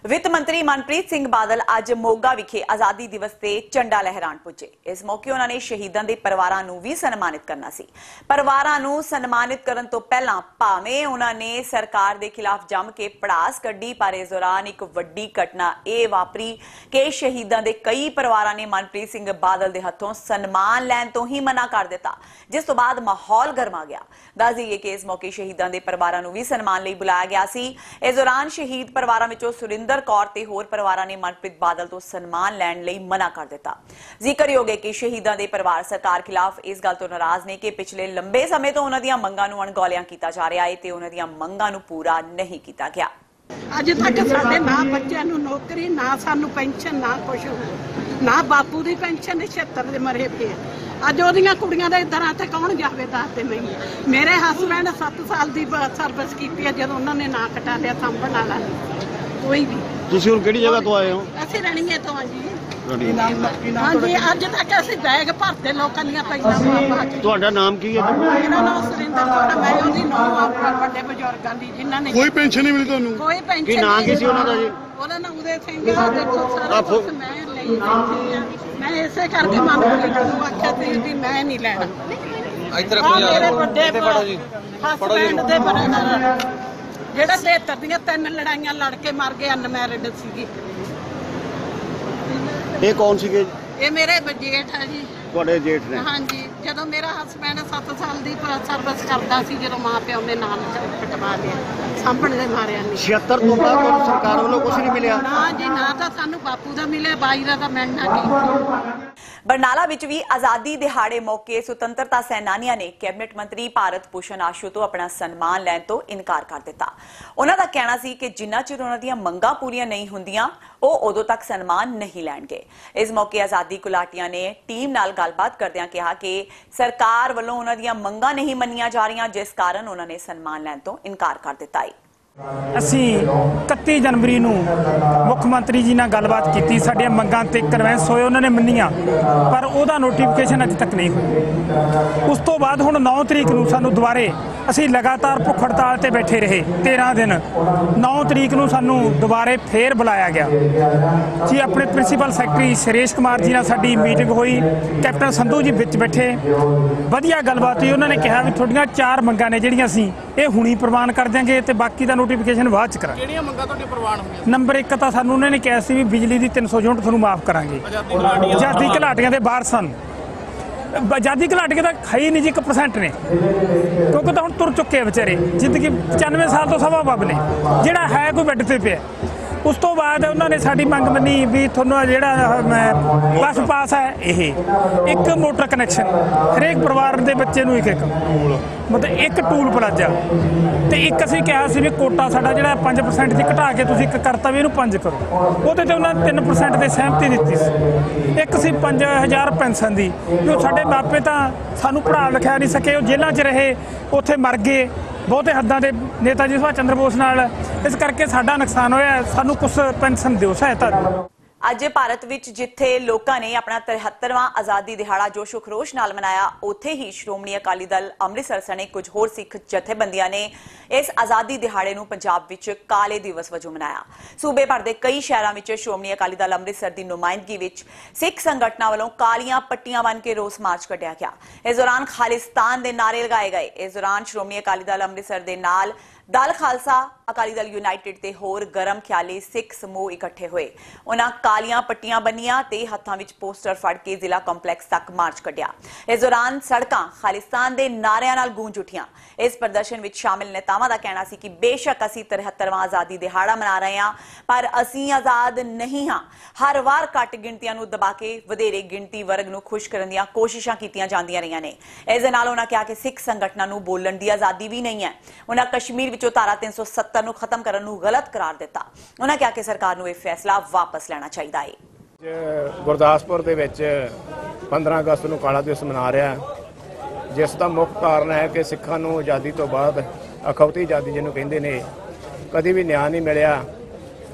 [SPEAKER 1] ਵਿੱਤ ਮੰਤਰੀ ਮਨਪ੍ਰੀਤ ਸਿੰਘ ਬਾਦਲ ਅੱਜ ਮੋਗਾ ਵਿਖੇ ਆਜ਼ਾਦੀ ਦਿਵਸ ਤੇ ਝੰਡਾ ਲਹਿਰਾਣ ਪੁੱਜੇ। ਇਸ ਮੌਕੇ ਉਹਨਾਂ ਨੇ ਸ਼ਹੀਦਾਂ ਦੇ ਪਰਿਵਾਰਾਂ ਨੂੰ ਵੀ ਸਨਮਾਨਿਤ ਕਰਨਾ ਸੀ। ਪਰਿਵਾਰਾਂ ਨੂੰ ਸਨਮਾਨਿਤ ਕਰਨ ਤੋਂ ਪਹਿਲਾਂ ਭਾਵੇਂ ਉਹਨਾਂ ਨੇ ਸਰਕਾਰ ਦੇ ਖਿਲਾਫ ਜੰਮ ਕੇ ਪੜਾਸ ਕੱਢੀ, ਪਰ ਇਸ ਦੌਰਾਨ ਇੱਕ ਵੱਡੀ ਘਟਨਾ ਇਹ ਵਾਪਰੀ ਕਿ ਸ਼ਹੀਦਾਂ ਦੇ ਕਈ ਪਰਿਵਾਰਾਂ ਨੇ ਮਨਪ੍ਰੀਤ ਸਿੰਘ ਬਾਦਲ ਦੇ ਹੱਥੋਂ ਸਨਮਾਨ ਲੈਣ ਤੋਂ ਹੀ ਮਨਾ ਕਰ ਦਿੱਤਾ, ਜਿਸ ਤੋਂ ਬਾਅਦ ਮਾਹੌਲ ਗਰਮਾ ਗਿਆ। ਦੱਸ ਦਈਏ ਕਿ ਇਸ ਮੌਕੇ ਸ਼ਹੀਦਾਂ ਦੇ ਪਰਿਵਾਰਾਂ ਨੂੰ ਵੀ ਸਨਮਾਨ ਲਈ ਬੁਲਾਇਆ ਗਿਆ ਸੀ। ਇਸ ਦੌਰਾਨ ਸ਼ਹੀਦ ਪਰਿਵਾਰਾਂ ਵਿੱਚੋਂ ਸੁਰਿੰਦਰ ਕੌਰ ਤੇ ਹੋਰ ਪਰਿਵਾਰਾਂ ਨੇ ਮਨਪ੍ਰੀਤ ਬਾਦਲ ਤੋਂ ਸਨਮਾਨ ਲੈਣ ਲਈ ਮਨਾ ਕਰ ਦਿੱਤਾ। ਜ਼ਿਕਰਯੋਗ ਹੈ ਕਿ ਸ਼ਹੀਦਾਂ ਦੇ ਪਰਿਵਾਰ ਸਰਕਾਰ ਖਿਲਾਫ ਇਸ ਗੱਲ ਤੋਂ ਨਾਰਾਜ਼ ਨੇ ਕਿ ਪਿਛਲੇ ਲੰਬੇ ਸਮੇਂ ਤੋਂ ਉਹਨਾਂ ਦੀਆਂ ਮੰਗਾਂ ਨੂੰ ਅਣਗੌਲਿਆਂ ਕੀਤਾ ਜਾ ਰਿਹਾ ਹੈ ਤੇ ਉਹਨਾਂ ਦੀਆਂ ਮੰਗਾਂ ਨੂੰ ਪੂਰਾ ਨਹੀਂ ਕੀਤਾ ਗਿਆ।
[SPEAKER 8] ਅੱਜ ਤੱਕ ਸਾਡੇ ਨਾ ਬੱਚਿਆਂ ਨੂੰ ਨੌਕਰੀ, ਨਾ ਸਾਨੂੰ ਪੈਨਸ਼ਨ, ਨਾ ਕੁਛ। ਨਾ ਬਾਪੂ ਦੀ ਪੈਨਸ਼ਨ 76 ਦੇ ਮਰੇ ਪਏ। ਅੱਜ ਉਹਦੀਆਂ ਕੁੜੀਆਂ ਦੇ ਦਰਾਂ ਤੇ ਕੌਣ ਜਾਵੇ, ਦੱਸ ਨਹੀਂ। ਮੇਰੇ ਹਸਬੰਡ 7 ਸਾਲ ਦੀ ਸਰਵਿਸ ਕੀਤੀ ਹੈ, ਜਦੋਂ ਉਹਨਾਂ ਨੇ ਨਾ ਕਟਾ ਲਿਆ, ਸਾਂਭਣ ਵਾਲਾ ਕੋਈ ਵੀ।
[SPEAKER 9] ਤੁਸੀਂ ਹੁਣ ਕਿਹੜੀ ਜਗ੍ਹਾ ਤੋਂ ਆਏ ਹੋ?
[SPEAKER 8] ਅਸੀਂ ਰਣੀਏ ਤੋਂ ਆ ਜੀ। ਹਾਂਜੀ ਅੱਜ ਤੱਕ ਅਸੀਂ ਬੈਗ ਭਰਦੇ ਲੋਕਾਂ ਦੀਆਂ ਪੈਸਾ ਪਾ ਕੇ
[SPEAKER 9] ਤੁਹਾਡਾ ਨਾਮ ਕੀ ਹੈ? ਜੀ?
[SPEAKER 8] ਮੇਰਾ ਨਾਮ ਸੁਰਿੰਦਰ ਕੌਰ ਹੈ, ਮੈਂ ਉਹਦੀ ਨੌਂ ਵੱਡੇ ਬਜ਼ੁਰਗਾਂ ਦੀ ਜਿਨ੍ਹਾਂ ਨੇ
[SPEAKER 9] ਕੋਈ ਪੈਨਸ਼ਨ ਨਹੀਂ ਮਿਲੀ ਤੁਹਾਨੂੰ?
[SPEAKER 8] ਕੋਈ ਪੈਨਸ਼ਨ
[SPEAKER 9] ਕੀ ਨਾਂ ਕੀ ਸੀ ਉਹਨਾਂ ਦਾ ਜੀ?
[SPEAKER 8] ਉਹਦਾ ਨਾਮ ਉਦੇ ਸਿੰਘ ਆ ਦੇਖੋ ਸਾਰਾ
[SPEAKER 9] ਆਹ
[SPEAKER 8] ਕੁਛ ਮੈਂ ਲਈ ਬੈਠੀ ਆ। ਮੈਂ ਇਸੇ ਕਰਕੇ ਮਨ ਨੂੰ ਆਖਿਆ ਤੇ ਵੀ ਮੈਂ ਨਹੀਂ ਲੈਣਾ। ਇੱਧਰ ਮੇਰੇ ਵੱਡੇ ਪੜੋ ਜੀ। ਹਸਬੈਂਡ ਦੇ ਬਰਦਰ ਜਿਹੜਾ 73 ਦੀਆਂ ਤਿੰਨ ਲੜਾਈਆਂ ਲੜ ਕੇ ਮਰ ਗਏ ਅਨਮੈਰਿਡ ਸੀਗੀ।
[SPEAKER 9] ਇਹ ਕੌਣ ਸੀਗੇ?
[SPEAKER 8] ਇਹ ਮੇਰੇ ਜੇਠ ਆ ਜੀ।
[SPEAKER 9] ਤੁਹਾਡੇ ਜੇਠ ਨੇ?
[SPEAKER 8] ਹਾਂਜੀ ਜਦੋਂ ਮੇਰਾ ਹਸਬੰਡ 7 ਸਾਲ ਦੀ ਸਰਵਿਸ ਕਰਦਾ ਸੀ ਜਦੋਂ ਮਾਂ ਪਿਓ ਨੇ ਨਾਲ ਕਟਵਾ ਲਿਆ ਸਾਂਭਣ ਦੇ ਮਾਰਿਆ ਨਹੀਂ
[SPEAKER 9] 76 ਤੋਂ ਬਾਅਦ ਤੁਹਾਨੂੰ ਸਰਕਾਰ ਵੱਲੋਂ ਕੁਝ ਨਹੀਂ ਮਿਲਿਆ?
[SPEAKER 8] ਨਾ ਜੀ ਨਾ ਤਾਂ ਸਾਨੂੰ ਬਾਪੂ ਦਾ ਮਿਲਿਆ ਬਾਈ ਦਾ ਤਾਂ ਮਿਲਣਾ ਕੀ
[SPEAKER 1] ਬਰਨਾਲਾ ਵਿੱਚ ਵੀ ਆਜ਼ਾਦੀ ਦਿਹਾੜੇ ਮੌਕੇ ਸੁਤੰਤਰਤਾ ਸੈਨਾਨੀਆਂ ਨੇ ਕੈਬਨਿਟ ਮੰਤਰੀ ਭਾਰਤ ਭੂਸ਼ਣ ਆਸ਼ੂ ਤੋਂ ਆਪਣਾ ਸਨਮਾਨ ਲੈਣ ਤੋਂ ਇਨਕਾਰ ਕਰ ਦਿੱਤਾ। ਉਹਨਾਂ ਦਾ ਕਹਿਣਾ ਸੀ ਕਿ ਜਿੰਨਾ ਚਿਰ ਉਹਨਾਂ ਦੀਆਂ ਮੰਗਾਂ ਪੂਰੀਆਂ ਨਹੀਂ ਹੁੰਦੀਆਂ, ਉਹ ਉਦੋਂ ਤੱਕ ਸਨਮਾਨ ਨਹੀਂ ਲੈਣਗੇ। ਇਸ ਮੌਕੇ ਆਜ਼ਾਦੀ ਕੁਲਾਟੀਆਂ ਨੇ ਟੀਮ ਨਾਲ ਗੱਲਬਾਤ ਕਰਦਿਆਂ ਕਿਹਾ ਕਿ ਸਰਕਾਰ ਵੱਲੋਂ ਉਹਨਾਂ ਦੀਆਂ ਮੰਗਾਂ ਨਹੀਂ ਮੰਨੀਆਂ ਜਾ ਰਹੀਆਂ, ਜਿਸ ਕਾਰਨ ਉਹਨਾਂ ਨੇ ਸਨਮਾਨ ਲੈਣ ਤੋਂ ਇਨਕਾਰ ਕਰ ਦਿੱਤਾ ਹੈ
[SPEAKER 10] ਅਸੀਂ 31 ਜਨਵਰੀ ਨੂੰ ਮੁੱਖ ਮੰਤਰੀ ਜੀ ਨਾਲ ਗੱਲਬਾਤ ਕੀਤੀ, ਸਾਡੀਆਂ ਮੰਗਾਂ ਤੇ ਕਨਵੈਂਸ ਹੋਏ, ਉਹਨਾਂ ਨੇ ਮੰਨੀਆਂ, ਪਰ ਉਹਦਾ ਨੋਟੀਫਿਕੇਸ਼ਨ ਅਜੇ ਤੱਕ ਨਹੀਂ ਹੋਇਆ। ਉਸ ਤੋਂ ਬਾਅਦ ਹੁਣ 9 ਤਰੀਕ ਨੂੰ ਸਾਨੂੰ ਦੁਬਾਰੇ ਅਸੀਂ ਲਗਾਤਾਰ ਭੁੱਖ ਹੜਤਾਲ ਤੇ ਬੈਠੇ ਰਹੇ 13 ਦਿਨ। 9 ਤਰੀਕ ਨੂੰ ਸਾਨੂੰ ਦੁਬਾਰੇ ਫੇਰ ਬੁਲਾਇਆ ਗਿਆ। ਜੀ, ਆਪਣੇ ਪ੍ਰਿੰਸੀਪਲ ਸੈਕਟਰੀ ਸੁਰੇਸ਼ ਕੁਮਾਰ ਜੀ ਨਾਲ ਸਾਡੀ ਮੀਟਿੰਗ ਹੋਈ, ਕੈਪਟਨ ਸੰਧੂ ਜੀ ਵਿੱਚ ਬੈਠੇ। ਵਧੀਆ ਗੱਲਬਾਤ ਹੋਈ, ਉਹਨਾਂ ਨੇ ਕਿਹਾ ਵੀ ਤੁਹਾਡੀਆਂ ਚਾਰ ਮੰਗਾਂ ਨੇ ਜਿਹੜੀਆਂ ਅਸੀਂ ਇਹ ਹੁਣੀ ਪ੍ਰਵਾਨ ਕਰ ਦਿਆਂਗੇ ਤੇ ਬਾਕੀ ਦਾ ਨੋਟੀਫਿਕੇਸ਼ਨ ਬਾਅਦ ਚ ਕਰਾਂਗੇ।
[SPEAKER 11] ਕਿਹੜੀਆਂ ਮੰਗਾਂ ਤੁਹਾਡੇ ਪ੍ਰਵਾਨ ਹੋਈਆਂ
[SPEAKER 10] ਨੰਬਰ 1 ਤਾਂ ਸਾਨੂੰ ਉਹਨਾਂ ਨੇ ਕਿਹਾ ਸੀ ਵੀ ਬਿਜਲੀ ਦੀ 300 ਯੂਨਿਟ ਤੁਹਾਨੂੰ ਮਾਫ ਕਰਾਂਗੇ। ਆਜ਼ਾਦੀ ਘਲਾਟੀਆਂ ਦੇ ਬਾਹਰ ਸਨ। ਆਜ਼ਾਦੀ ਘਲਾਟੀਆਂ ਤਾਂ ਹੈ ਹੀ ਨਹੀਂ ਜੀ 1% ਨੇ। ਕਿਉਂਕਿ ਤਾਂ ਹੁਣ ਤੁਰ ਚੁੱਕੇ ਆ ਵਿਚਾਰੇ। ਜ਼ਿੰਦਗੀ 95 ਸਾਲ ਤੋਂ ਸਵਾ ਬੱਬ ਨੇ। ਜਿਹੜਾ ਹੈ ਕੋਈ ਬੈੱਡ ਤੇ ਪਿਆ। ਉਸ ਤੋਂ ਬਾਅਦ ਉਹਨਾਂ ਨੇ ਸਾਡੀ ਮੰਗ ਮੰਨੀ ਵੀ ਤੁਹਾਨੂੰ ਜਿਹੜਾ, ਆਹ, ਮੈਂ ਬਸ ਪਾਸ ਹੈ ਇਹ, ਇੱਕ ਮੋਟਰ ਕਨੈਕਸ਼ਨ, ਹਰੇਕ ਪਰਿਵਾਰ ਦੇ ਬੱਚੇ ਨੂੰ ਇੱਕ ਇੱਕ ਮਤਲਬ ਇੱਕ ਟੂਲ ਪਲਾਜ਼ਾ। ਤੇ ਇੱਕ ਅਸੀਂ ਕਿਹਾ ਸੀ ਵੀ ਕੋਟਾ ਸਾਡਾ ਜਿਹੜਾ 5% ਦੀ ਘਟਾ ਕੇ ਤੁਸੀਂ ਇੱਕ ਕਰਤਾ ਵੀ ਇਹਨੂੰ 5 ਕਰੋ। ਉਹਦੇ ਤੇ ਉਹਨਾਂ ਨੇ 3% ਦੇ ਸਹਿਮਤੀ ਦਿੱਤੀ ਸੀ। ਇੱਕ ਸੀ 5000 ਪੈਨਸ਼ਨ ਦੀ, ਵੀ ਉਹ ਸਾਡੇ ਮਾਪੇ ਤਾਂ ਸਾਨੂੰ ਪੜ੍ਹਾ ਲਿਖਿਆ ਨਹੀਂ ਸਕੇ, ਉਹ ਜੇਲ੍ਹਾਂ 'ਚ ਰਹੇ, ਉੱਥੇ ਮਰ ਗਏ। ਬਹੁਤੇ ਹੱਦਾਂ ਦੇ ਨੇਤਾ ਜੀ ਸੁਭਾਸ਼ ਚੰਦਰ ਬੋਸ ਨਾਲ ਇਸ ਕਰਕੇ ਸਾਡਾ ਨੁਕਸਾਨ ਹੋਇਆ ਸਾਨੂੰ ਕੁਝ ਪੈਨਸ਼ਨ ਦਿਓ, ਸਹਾਇਤਾ ਦਿਓ।
[SPEAKER 1] ਅੱਜ ਭਾਰਤ ਵਿੱਚ ਜਿੱਥੇ ਲੋਕਾਂ ਨੇ ਆਪਣਾ 73ਵਾਂ ਆਜ਼ਾਦੀ ਦਿਹਾੜਾ ਜੋਸ਼ੋ ਖਰੋਸ਼ ਨਾਲ ਮਨਾਇਆ, ਉੱਥੇ ਹੀ ਸ਼੍ਰੋਮਣੀ ਅਕਾਲੀ ਦਲ ਅੰਮ੍ਰਿਤਸਰ ਸਣੇ ਕੁਝ ਹੋਰ ਸਿੱਖ ਜਥੇਬੰਦੀਆਂ ਨੇ ਇਸ ਆਜ਼ਾਦੀ ਦਿਹਾੜੇ ਨੂੰ ਪੰਜਾਬ ਵਿੱਚ ਕਾਲੇ ਦਿਵਸ ਵਜੋਂ ਮਨਾਇਆ। ਸੂਬੇ ਭਰ ਦੇ ਕਈ ਸ਼ਹਿਰਾਂ ਵਿੱਚ ਸ਼੍ਰੋਮਣੀ ਅਕਾਲੀ ਦਲ ਅੰਮ੍ਰਿਤਸਰ ਦੀ ਨੁਮਾਇੰਦਗੀ ਵਿੱਚ ਸਿੱਖ ਸੰਗਠਨਾਂ ਵੱਲੋਂ ਕਾਲੀਆਂ ਪੱਟੀਆਂ ਬੰਨ੍ਹ ਕੇ ਰੋਸ ਮਾਰਚ ਕੱਢਿਆ ਗਿਆ। ਇਸ ਦੌਰਾਨ ਖਾਲਿਸਤਾਨ ਦੇ ਨਾਅਰੇ ਲਗਾਏ ਗਏ। ਇਸ ਦੌਰਾਨ ਸ਼੍ਰੋਮਣੀ ਅਕਾਲੀ ਦਲ ਅੰਮ੍ਰਿਤਸਰ ਦੇ ਨਾਲ ਦਲ ਖਾਲਸਾ ਅਕਾਲੀ ਦਲ ਯੂਨਾਈਟਿਡ ਤੇ ਹੋਰ ਗਰਮ ਖਿਆਲੀ ਸਿੱਖ ਸਮੂਹ ਇਕੱਠੇ ਹੋਏ। ਉਹਨਾਂ ਕਾਲੀਆਂ ਪੱਟੀਆਂ ਬੰਨੀਆਂ ਤੇ ਹੱਥਾਂ ਵਿੱਚ ਪੋਸਟਰ ਫੜ ਕੇ ਜ਼ਿਲ੍ਹਾ ਕੰਪਲੈਕਸ ਤੱਕ ਮਾਰਚ ਕੱਢਿਆ। ਇਸ ਦੌਰਾਨ ਸੜਕਾਂ, ਖਾਲਿਸਤਾਨ ਦੇ ਨਾਅਰਿਆਂ ਨਾਲ ਗੂੰਜ ਉੱਠੀਆਂ। ਇਸ ਪ੍ਰਦਰਸ਼ਨ ਵਿੱਚ ਸ਼ਾਮਿਲ ਨੇਤਾਵਾਂ ਦਾ ਕਹਿਣਾ ਸੀ ਕਿ ਬੇਸ਼ੱਕ ਅਸੀਂ 73ਵਾਂ ਆਜ਼ਾਦੀ ਦਿਹਾੜਾ ਮਨਾ ਰਹੇ ਹਾਂ, ਪਰ ਅਸੀਂ ਆਜ਼ਾਦ ਨਹੀਂ ਹਾਂ। ਹਰ ਵਾਰ ਘੱਟ ਗਿਣਤੀਆਂ ਨੂੰ ਦਬਾ ਕੇ ਵਧੇਰੇ ਗਿਣਤੀ ਵਰਗ ਨੂੰ ਖੁਸ਼ ਕਰਨ ਦੀਆਂ ਕੋਸ਼ਿਸ਼ਾਂ ਕੀਤੀਆਂ ਜਾਂਦੀਆਂ ਰਹੀਆਂ ਨੇ। ਇਸ ਦੇ ਨਾਲ ਉਹਨਾਂ ਕਿਹਾ ਕਿ ਸਿੱਖ ਸੰਗਠਨਾਂ ਨੂੰ ਬੋਲਣ ਦੀ ਆਜ਼ਾਦੀ ਵੀ ਨਹੀਂ ਹੈ। ਉਹਨਾਂ ਕਸ਼ਮੀਰ ਵਿੱਚੋਂ ਧਾਰਾ 370 ਨੂੰ ਖਤਮ ਕਰਨ ਨੂੰ ਗਲਤ ਕਰਾਰ ਦਿੱਤਾ। ਉਹਨਾਂ ਕਿਹਾ ਕਿ ਸਰਕਾਰ ਨੂੰ ਇਹ ਫੈਸਲਾ ਵਾਪਸ ਲੈਣਾ ਚਾਹੀਦਾ ਹੈ
[SPEAKER 12] ਗੁਰਦਾਸਪੁਰ ਦੇ ਵਿੱਚ 15 ਅਗਸਤ ਨੂੰ ਕਾਲਾ ਦਿਵਸ ਮਨਾ ਰਿਹਾ ਜਿਸ ਦਾ ਮੁੱਖ ਕਾਰਨ ਹੈ ਕਿ ਸਿੱਖਾਂ ਨੂੰ ਆਜ਼ਾਦੀ ਤੋਂ ਬਾਅਦ ਅਖੌਤੀ ਆਜ਼ਾਦੀ ਜਿਹਨੂੰ ਕਹਿੰਦੇ ਨੇ, ਕਦੀ ਵੀ ਨਿਆਂ ਨਹੀਂ ਮਿਲਿਆ।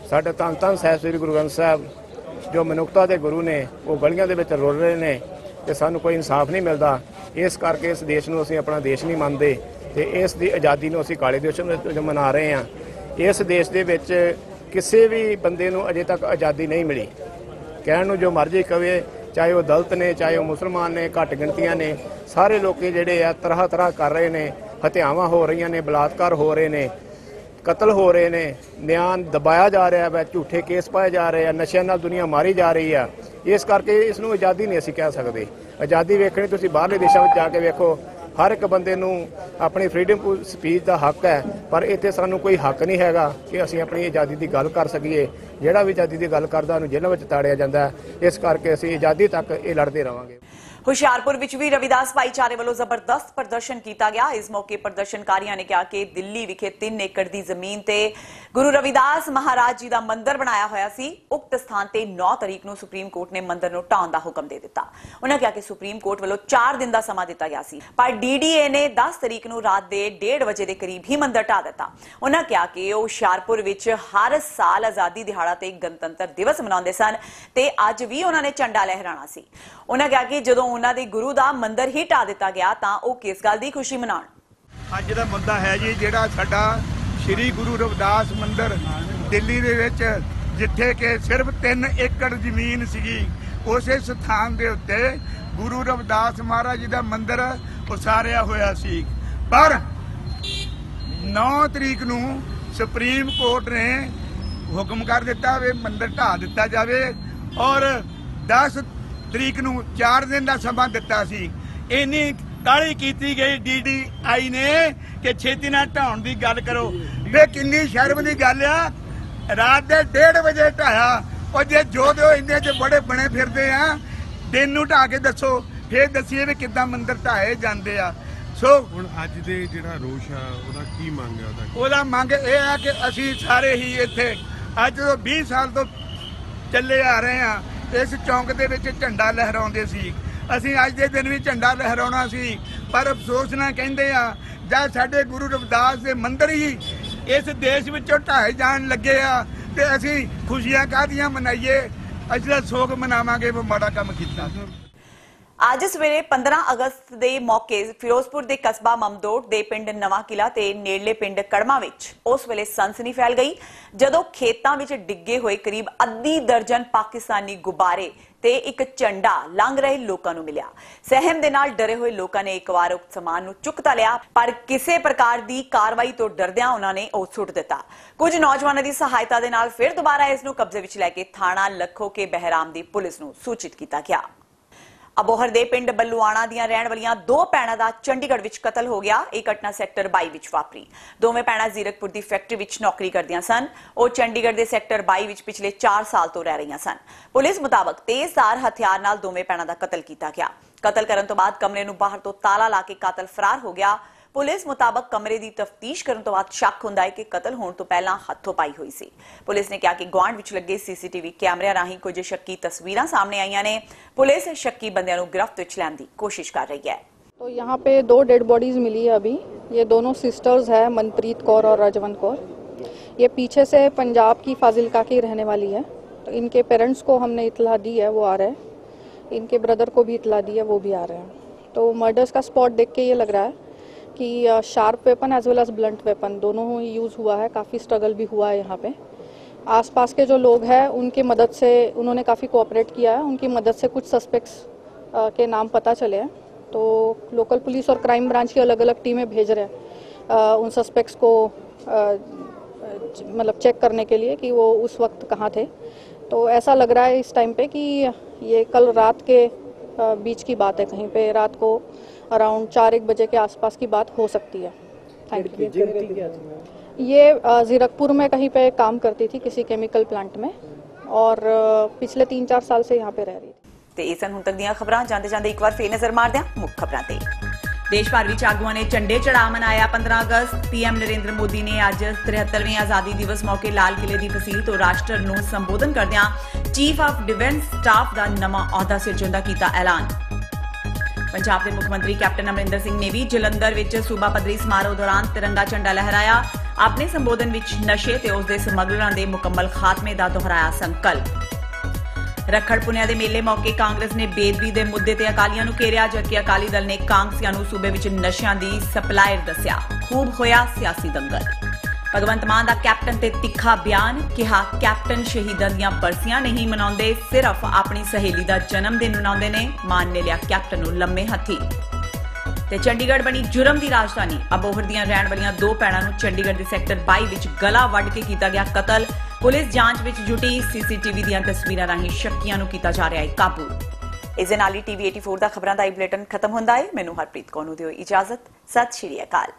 [SPEAKER 12] ਸਾਡੇ ਧੰਨ ਧੰਨ ਸਾਹਿਬ ਸ੍ਰੀ ਗੁਰੂ ਗ੍ਰੰਥ ਸਾਹਿਬ, ਜੋ ਮਨੁੱਖਤਾ ਦੇ ਗੁਰੂ ਨੇ, ਉਹ ਗਲੀਆਂ ਦੇ ਵਿੱਚ ਰੁਲ ਰਹੇ ਨੇ ਤੇ ਸਾਨੂੰ ਕੋਈ ਇਨਸਾਫ ਨਹੀਂ ਮਿਲਦਾ। ਇਸ ਕਰਕੇ ਇਸ ਦੇਸ਼ ਨੂੰ ਅਸੀਂ ਆਪਣਾ ਦੇਸ਼ ਨਹੀਂ ਮੰਨਦੇ। ਤੇ ਇਸ ਦੀ ਆਜ਼ਾਦੀ ਨੂੰ ਅਸੀਂ ਕਾਲੇ ਦਿਵਸ ਵਜੋਂ ਮਨਾ ਰਹੇ ਹਾਂ, ਇਸ ਦੇਸ਼ ਦੇ ਵਿੱਚ ਕਿਸੇ ਵੀ ਬੰਦੇ ਨੂੰ ਅਜੇ ਤੱਕ ਆਜ਼ਾਦੀ ਨਹੀਂ ਮਿਲੀ। ਕਹਿਣ ਨੂੰ ਜੋ ਮਰਜ਼ੀ ਕਵੇ, ਚਾਹੇ ਉਹ ਦਲਤ ਨੇ, ਚਾਹੇ ਉਹ ਮੁਸਲਮਾਨ ਨੇ, ਘੱਟ ਗਿਣਤੀਆਂ ਨੇ, ਸਾਰੇ ਲੋਕੀ ਜਿਹੜੇ ਆ ਤਰ੍ਹਾਂ ਤਰ੍ਹਾਂ ਕਰ ਰਹੇ ਨੇ, ਹਤਿਆਵਾਂ ਹੋ ਰਹੀਆਂ ਨੇ, ਬਲਾਤਕਾਰ ਹੋ ਰਹੇ ਨੇ, ਕਤਲ ਹੋ ਰਹੇ ਨੇ, ਨਿਆਂ ਦਬਾਇਆ ਜਾ ਰਿਹਾ ਹੈ ਝੂਠੇ ਕੇਸ ਪਾਏ ਜਾ ਰਹੇ ਆ, ਨਸ਼ਿਆਂ ਨਾਲ ਦੁਨੀਆ ਮਾਰੀ ਜਾ ਰਹੀ ਆ। ਇਸ ਕਰਕੇ ਇਸ ਨੂੰ ਆਜ਼ਾਦੀ ਨਹੀਂ ਅਸੀਂ ਕਹਿ ਸਕਦੇ। ਆਜ਼ਾਦੀ ਵੇਖਣੀ ਤੁਸੀਂ ਬਾਹਰਲੇ ਦੇਸ਼ਾਂ ਵਿੱਚ ਜਾ ਕੇ ਵੇਖੋ ਹਰ ਇੱਕ ਬੰਦੇ ਨੂੰ ਆਪਣੀ ਫਰੀडम ਸਪੀਚ ਦਾ ਹੱਕ ਹੈ, ਪਰ ਇੱਥੇ ਸਾਨੂੰ ਕੋਈ ਹੱਕ ਨਹੀਂ ਹੈਗਾ ਕਿ ਅਸੀਂ ਆਪਣੀ ਆਜ਼ਾਦੀ ਦੀ ਗੱਲ ਕਰ ਸਕੀਏ। ਜਿਹੜਾ ਵੀ ਆਜ਼ਾਦੀ ਦੀ ਗੱਲ ਕਰਦਾ, ਉਹਨੂੰ ਜੇਲ੍ਹਾਂ ਵਿੱਚ ਤਾੜਿਆ ਜਾਂਦਾ ਇਸ ਕਰਕੇ ਅਸੀਂ ਆਜ਼ਾਦੀ ਤੱਕ ਇਹ ਲੜਦੇ ਰਵਾਂਗੇ
[SPEAKER 1] ਹੁਸ਼ਿਆਰਪੁਰ ਵਿੱਚ ਵੀ ਰਵਿਦਾਸ ਭਾਈਚਾਰੇ ਵੱਲੋਂ ਜ਼ਬਰਦਸਤ ਪ੍ਰਦਰਸ਼ਨ ਕੀਤਾ ਗਿਆ। ਇਸ ਮੌਕੇ ਪ੍ਰਦਰਸ਼ਨਕਾਰੀਆਂ ਨੇ ਕਿਹਾ ਕਿ ਦਿੱਲੀ ਵਿਖੇ 3 ਏਕੜ ਦੀ ਜ਼ਮੀਨ ਤੇ ਗੁਰੂ ਰਵਿਦਾਸ ਮਹਾਰਾਜ ਜੀ ਦਾ ਮੰਦਿਰ ਬਣਾਇਆ ਹੋਇਆ ਸੀ। ਉਕਤ ਸਥਾਨ ਤੇ 9 ਤਰੀਕ ਨੂੰ ਸੁਪਰੀਮ ਕੋਰਟ ਨੇ ਮੰਦਿਰ ਨੂੰ ਢਾਉਣ ਦਾ ਹੁਕਮ ਦੇ ਦਿੱਤਾ। ਉਹਨਾਂ ਕਿਹਾ ਕਿ ਸੁਪਰੀਮ ਕੋਰਟ ਵੱਲੋਂ 4 ਦਿਨ ਦਾ ਸਮਾਂ ਦਿੱਤਾ ਗਿਆ ਸੀ। ਪਰ ਡੀਡੀਏ ਨੇ 10 ਤਰੀਕ ਨੂੰ ਰਾਤ ਦੇ 1:30 ਵਜੇ ਦੇ ਕਰੀਬ ਹੀ ਮੰਦਿਰ ਢਾ ਦਿੱਤਾ। ਉਹਨਾਂ ਕਿਹਾ ਕਿ ਉਹ ਹੁਸ਼ਿਆਰਪੁਰ ਵਿੱਚ ਹਰ ਸਾਲ ਆਜ਼ਾਦੀ ਦਿਹਾੜਾ ਤੇ ਗਣਤੰਤਰ ਦਿਵਸ ਮਨਾਉਂਦੇ ਸਨ ਤੇ ਅੱਜ ਵੀ ਉਹਨਾਂ ਨੇ ਝੰਡਾ ਲਹਿਰਾਣਾ ਸੀ। ਉਹਨਾਂ ਕਿਹਾ ਕਿ ਜਦੋਂ ਉਹਨਾਂ ਦੇ ਗੁਰੂ ਦਾ ਮੰਦਿਰ ਹੀ ਢਾ ਦਿੱਤਾ ਗਿਆ ਤਾਂ ਉਹ ਕਿਸ ਗੱਲ ਦੀ ਖੁਸ਼ੀ ਮਨਾਉਣ?
[SPEAKER 13] ਅੱਜ ਦਾ ਮੁੱਦਾ ਹੈ ਜੀ ਜਿਹੜਾ ਸਾਡਾ ਸ੍ਰੀ ਗੁਰੂ ਰਵਿਦਾਸ ਮੰਦਿਰ ਦਿੱਲੀ ਦੇ ਵਿੱਚ, ਜਿੱਥੇ ਕਿ ਸਿਰਫ 3 ਏਕੜ ਜ਼ਮੀਨ ਸੀਗੀ, ਉਸੇ ਸਥਾਨ ਦੇ ਉੱਤੇ ਗੁਰੂ ਰਵਿਦਾਸ ਮਹਾਰਾਜ ਜੀ ਦਾ ਮੰਦਿਰ ਉਸਾਰਿਆ ਹੋਇਆ ਸੀ। ਪਰ 9 ਤਰੀਕ ਨੂੰ ਸੁਪਰੀਮ ਕੋਰਟ ਨੇ ਹੁਕਮ ਕਰ ਦਿੱਤਾ ਵੀ ਮੰਦਿਰ ਢਾ ਦਿੱਤਾ ਜਾਵੇ ਔਰ 10 ਤਰੀਕ ਨੂੰ 4 ਦਿਨ ਦਾ ਸਮਾਂ ਦਿੱਤਾ ਸੀ। ਇੰਨੀ ਕਾਲੀ ਕੀਤੀ ਗਈ ਡੀਡੀਆਈ ਨੇ ਕਿ ਛੇਤੀ ਨਾਲ ਢਾਉਣ ਦੀ ਗੱਲ ਕਰੋ। ਵੇ ਕਿੰਨੀ ਸ਼ਰਮ ਦੀ ਗੱਲ ਆ। ਰਾਤ ਦੇ 1:30 ਵਜੇ ਢਾਇਆ। ਉਹ ਜੇ ਜੋ ਦਿਓ ਇੰਨੇ ਚ ਬੜੇ ਬਣੇ ਫਿਰਦੇ ਆ। ਦਿਨ ਨੂੰ ਢਾ ਕੇ ਦੱਸੋ ਫੇਰ ਦੱਸੀਏ ਵੀ ਕਿੱਦਾਂ ਮੰਦਿਰ ਢਾਏ ਜਾਂਦੇ ਆ। ਸੋ
[SPEAKER 11] ਹੁਣ ਅੱਜ ਦੇ ਜਿਹੜਾ ਰੋਸ਼ ਆ ਉਹਦਾ ਕੀ ਮੰਗ ਹੈ ਉਹਦਾ
[SPEAKER 13] ਉਹਦਾ ਮੰਗ ਇਹ ਆ ਕਿ ਅਸੀਂ ਸਾਰੇ ਹੀ ਇੱਥੇ ਅੱਜ ਤੋਂ 20 ਸਾਲ ਤੋਂ ਚੱਲੇ ਆ ਰਹੇ ਆ। ਇਸ ਚੌਂਕ ਦੇ ਵਿੱਚ ਝੰਡਾ ਲਹਿਰਾਉਂਦੇ ਸੀ। ਅਸੀਂ ਅੱਜ ਦੇ ਦਿਨ ਵੀ ਝੰਡਾ ਲਹਿਰਾਉਣਾ ਸੀ, ਪਰ ਅਫਸੋਸ ਨਾਲ ਕਹਿੰਦੇ ਆ, ਜਾਂ ਸਾਡੇ ਗੁਰੂ ਰਵਿਦਾਸ ਦੇ ਮੰਦਿਰ ਹੀ ਇਸ ਦੇਸ਼ ਵਿੱਚੋਂ ਢਾਏ ਜਾਣ ਲੱਗੇ ਆ ਤੇ ਅਸੀਂ ਖੁਸ਼ੀਆਂ ਕਾਹਦੀਆਂ ਮਨਾਈਏ? ਅਸੀਂ ਤਾਂ ਸੋਗ ਮਨਾਵਾਂਗੇ ਉਹ ਮਾੜਾ ਕੰਮ ਕੀਤਾ।
[SPEAKER 1] ਅੱਜ ਸਵੇਰੇ 15 ਅਗਸਤ ਦੇ ਮੌਕੇ ਫਿਰੋਜ਼ਪੁਰ ਦੇ ਕਸਬਾ ਮਮਦੋਟ ਦੇ ਪਿੰਡ ਨਵਾਂ ਕਿਲਾ ਤੇ ਨੇੜਲੇ ਪਿੰਡ ਕੜਮਾ ਵਿੱਚ ਉਸ ਵੇਲੇ ਸਨਸਨੀ ਫੈਲ ਗਈ, ਜਦੋਂ ਖੇਤਾਂ ਵਿੱਚ ਡਿੱਗੇ ਹੋਏ ਕਰੀਬ ਅੱਧੀ ਦਰਜਨ ਪਾਕਿਸਤਾਨੀ ਗੁਬਾਰੇ ਤੇ ਇੱਕ ਝੰਡਾ ਲੰਘ ਰਹੇ ਲੋਕਾਂ ਨੂੰ ਮਿਲਿਆ। ਸਹਿਮ ਦੇ ਨਾਲ ਡਰੇ ਹੋਏ ਲੋਕਾਂ ਨੇ ਇੱਕ ਵਾਰ ਉਕਤ ਸਮਾਨ ਨੂੰ ਚੁੱਕ ਤਾਂ ਲਿਆ, ਪਰ ਕਿਸੇ ਪ੍ਰਕਾਰ ਦੀ ਕਾਰਵਾਈ ਤੋਂ ਡਰਦਿਆਂ ਉਹਨਾਂ ਨੇ ਉਹ ਸੁੱਟ ਦਿੱਤਾ। ਕੁਝ ਨੌਜਵਾਨਾਂ ਦੀ ਸਹਾਇਤਾ ਦੇ ਨਾਲ ਫਿਰ ਦੁਬਾਰਾ ਇਸ ਨੂੰ ਕਬਜ਼ੇ ਵਿੱਚ ਲੈ ਕੇ ਥਾਣਾ ਲੱਖੋ ਕੇ ਬਹਿਰਾਮ ਦੀ ਪੁਲਿਸ ਨੂੰ ਸੂਚਿਤ ਕੀਤਾ ਗਿਆ। ਅਬੋਹਰ ਦੇ ਪਿੰਡ ਬੱਲੂਆਣਾ ਦੀਆਂ ਰਹਿਣ ਵਾਲੀਆਂ ਦੋ ਭੈਣਾਂ ਦਾ ਚੰਡੀਗੜ੍ਹ ਵਿੱਚ ਕਤਲ ਹੋ ਗਿਆ। ਇਹ ਘਟਨਾ ਸੈਕਟਰ 22 ਵਿੱਚ ਵਾਪਰੀ। ਦੋਵੇਂ ਭੈਣਾਂ ਜ਼ੀਰਕਪੁਰ ਦੀ ਫੈਕਟਰੀ ਵਿੱਚ ਨੌਕਰੀ ਕਰਦੀਆਂ ਸਨ। ਉਹ ਚੰਡੀਗੜ੍ਹ ਦੇ ਸੈਕਟਰ 22 ਵਿੱਚ ਪਿਛਲੇ 4 ਸਾਲ ਤੋਂ ਰਹਿ ਰਹੀਆਂ ਸਨ। ਪੁਲਿਸ ਮੁਤਾਬਕ ਤੇਜ਼ਧਾਰ ਹਥਿਆਰ ਨਾਲ ਦੋਵੇਂ ਭੈਣਾਂ ਦਾ ਕਤਲ ਕੀਤਾ ਗਿਆ। ਕਤਲ ਕਰਨ ਤੋਂ ਬਾਅਦ ਕਮਰੇ ਨੂੰ ਬਾਹਰ ਤੋਂ ਤਾਲਾ ਲਾ ਕੇ ਕਾਤਲ ਫਰਾਰ ਹੋ ਗਿਆ। ਪੁਲਿਸ ਮੁਤਾਬਕ ਕਮਰੇ ਦੀ ਤਫਤੀਸ਼ ਕਰਨ ਤੋਂ ਬਾਅਦ ਸ਼ੱਕ ਹੁੰਦਾ ਹੈ ਕਿ ਕਤਲ ਹੋਣ ਤੋਂ ਪਹਿਲਾਂ ਹੱਥੋਂ ਪਾਈ ਹੋਈ ਸੀ ਪੁਲਿਸ ਨੇ ਕਿਹਾ ਕਿ ਗੁਆਂਢ ਵਿੱਚ ਲੱਗੇ ਸੀਸੀਟੀਵੀ ਕੈਮਰਿਆਂ ਰਾਹੀਂ ਕੁਝ ਸ਼ੱਕੀ ਤਸਵੀਰਾਂ ਸਾਹਮਣੇ ਆਈਆਂ ਨੇ ਪੁਲਿਸ ਸ਼ੱਕੀ ਬੰਦਿਆਂ ਨੂੰ ਗ੍ਰਿਫਤ ਵਿੱਚ ਲੈਣ ਦੀ ਕੋਸ਼ਿਸ਼ ਕਰ ਰਹੀ ਹੈ
[SPEAKER 14] तो यहाँ पे दो डेड बॉडीज मिली है अभी ये दोनों सिस्टर्स है मनप्रीत कौर और रजवंत कौर ये पीछे से पंजाब की फाजिलका की रहने वाली है तो इनके पेरेंट्स को हमने इतला दी है वो आ रहे हैं इनके ब्रदर को भी इतला दी है वो भी आ रहे हैं तो मर्डर्स का स्पॉट देख के ये लग रहा है कि sharp weapon as well as blunt weapon दोनों ही यूज़ हुआ है, काफ़ी स्ट्रगल भी हुआ है यहाँ पे। आसपास के जो लोग हैं, उनकी मदद से, उन्होंने काफ़ी कोऑपरेट किया है, उनकी मदद से कुछ सस्पेक्ट्स के नाम पता चले हैं। तो लोकल पुलिस और क्राइम ब्रांच की अलग अलग टीमें भेज रहे हैं उन सस्पेक्ट्स को मतलब चेक करने के लिए कि वो उस वक्त कहाँ थे। तो ऐसा लग रहा है इस टाइम पे कि ये कल रात के बीच की बात है, कहीं पे रात को अराउंड चार एक बजे के आसपास की बात हो सकती है थैंक यू ये अ, जीरकपुर में कहीं पे काम करती थी किसी केमिकल प्लांट में और अ, पिछले तीन चार साल से यहाँ पे रह रही थी
[SPEAKER 1] ਤੇ ਇਹ ਸਨ ਹੁਣ ਤੱਕ ਦੀਆਂ ਖਬਰਾਂ ਜਾਂਦੇ ਜਾਂਦੇ ਇੱਕ ਵਾਰ ਫੇਰ ਨਜ਼ਰ ਮਾਰਦੇ ਹਾਂ ਮੁੱਖ ਖਬਰਾਂ ਤੇ ਦੇਸ਼ ਭਰ ਵਿੱਚ ਆਗੂਆਂ ਨੇ ਝੰਡੇ ਚੜਾ ਮਨਾਇਆ 15 ਅਗਸਤ ਪੀਐਮ ਨਰਿੰਦਰ ਮੋਦੀ ਨੇ ਅੱਜ 73ਵੇਂ ਆਜ਼ਾਦੀ ਦਿਵਸ ਮੌਕੇ ਲਾਲ ਕਿਲੇ ਦੀ ਫਸੀਲ ਤੋਂ ਰਾਸ਼ਟਰ ਨੂੰ ਸੰਬੋਧਨ ਕਰਦਿਆਂ ਚੀਫ ਆਫ ਡਿਫੈਂਸ ਸਟਾਫ ਦਾ ਨਵਾਂ ਅਹੁਦਾ ਸਿਰਜਣ ਦਾ ਕੀਤਾ ਐਲਾਨ ਪੰਜਾਬ ਦੇ ਮੁੱਖ ਮੰਤਰੀ ਕੈਪਟਨ ਅਮਰਿੰਦਰ ਸਿੰਘ ਨੇ ਵੀ ਜਲੰਧਰ ਵਿੱਚ ਸੂਬਾ ਪੱਧਰੀ ਸਮਾਰੋਹ ਦੌਰਾਨ ਤਿਰੰਗਾ ਝੰਡਾ ਲਹਿਰਾਇਆ। ਆਪਣੇ ਸੰਬੋਧਨ ਵਿੱਚ ਨਸ਼ੇ ਤੇ ਉਸ ਦੇ ਸਮਗਲਰਾਂ ਦੇ ਮੁਕੰਮਲ ਖਾਤਮੇ ਦਾ ਦੁਹਰਾਇਆ ਸੰਕਲਪ। ਰੱਖੜ ਪੁਨਿਆ ਦੇ ਮੇਲੇ ਮੌਕੇ ਕਾਂਗਰਸ ਨੇ ਬੇਦਬੀ ਦੇ ਮੁੱਦੇ ਤੇ ਅਕਾਲੀਆਂ ਨੂੰ ਘੇਰਿਆ, ਜਦਕਿ ਅਕਾਲੀ ਦਲ ਨੇ ਕਾਂਗਸੀਆਂ ਨੂੰ ਸੂਬੇ ਵਿੱਚ ਨਸ਼ਿਆਂ ਦੀ ਸਪਲਾਇਰ ਦੱਸਿਆ। ਖੂਬ ਹੋਇਆ ਸਿਆਸੀ ਦੰਗਲ। ਭਗਵੰਤ ਮਾਨ ਦਾ ਕੈਪਟਨ ਤੇ ਤਿੱਖਾ ਬਿਆਨ ਕਿਹਾ, ਕੈਪਟਨ ਸ਼ਹੀਦਾਂ ਦੀਆਂ ਬਰਸੀਆਂ ਨਹੀਂ ਮਨਾਉਂਦੇ, ਸਿਰਫ ਆਪਣੀ ਸਹੇਲੀ ਦਾ ਜਨਮ ਦਿਨ ਮਨਾਉਂਦੇ ਨੇ, ਮਾਨ ਨੇ ਲਿਆ ਕੈਪਟਨ ਨੂੰ ਲੰਮੇ ਹੱਥੀ। ਤੇ ਚੰਡੀਗੜ੍ਹ ਬਣੀ ਜੁਰਮ ਦੀ ਰਾਜਧਾਨੀ। ਅਬੋਹਰ ਦੀਆਂ ਰਹਿਣ ਵਾਲੀਆਂ ਦੋ ਭੈਣਾਂ ਨੂੰ ਚੰਡੀਗੜ੍ਹ ਦੇ ਸੈਕਟਰ 22 ਵਿੱਚ ਗਲਾ ਵੱਢ ਕੇ ਕੀਤਾ ਗਿਆ ਕਤਲ। ਪੁਲਿਸ ਜਾਂਚ ਵਿੱਚ ਜੁਟੀ, ਸੀਸੀਟੀਵੀ ਦੀਆਂ ਤਸਵੀਰਾਂ ਰਾਹੀਂ ਸ਼ੱਕੀਆਂ ਨੂੰ ਕੀਤਾ ਜਾ ਰਿਹਾ ਹੈ ਕਾਬੂ। ਇਸ ਦੇ ਨਾਲ ਹੀ ਟੀਵੀ 84 ਦਾ ਖਬਰਾਂ ਦਾ ਇਹ ਬੁਲੇਟਿਨ ਖਤਮ ਹੁੰਦਾ ਹੈ। ਮੈਨੂੰ ਹਰਪ੍ਰੀਤ ਕੌਰ ਨੂੰ ਦਿਓ ਇਜਾਜ਼ਤ। ਸਤਿ ਸ਼੍ਰੀ ਅਕਾਲ।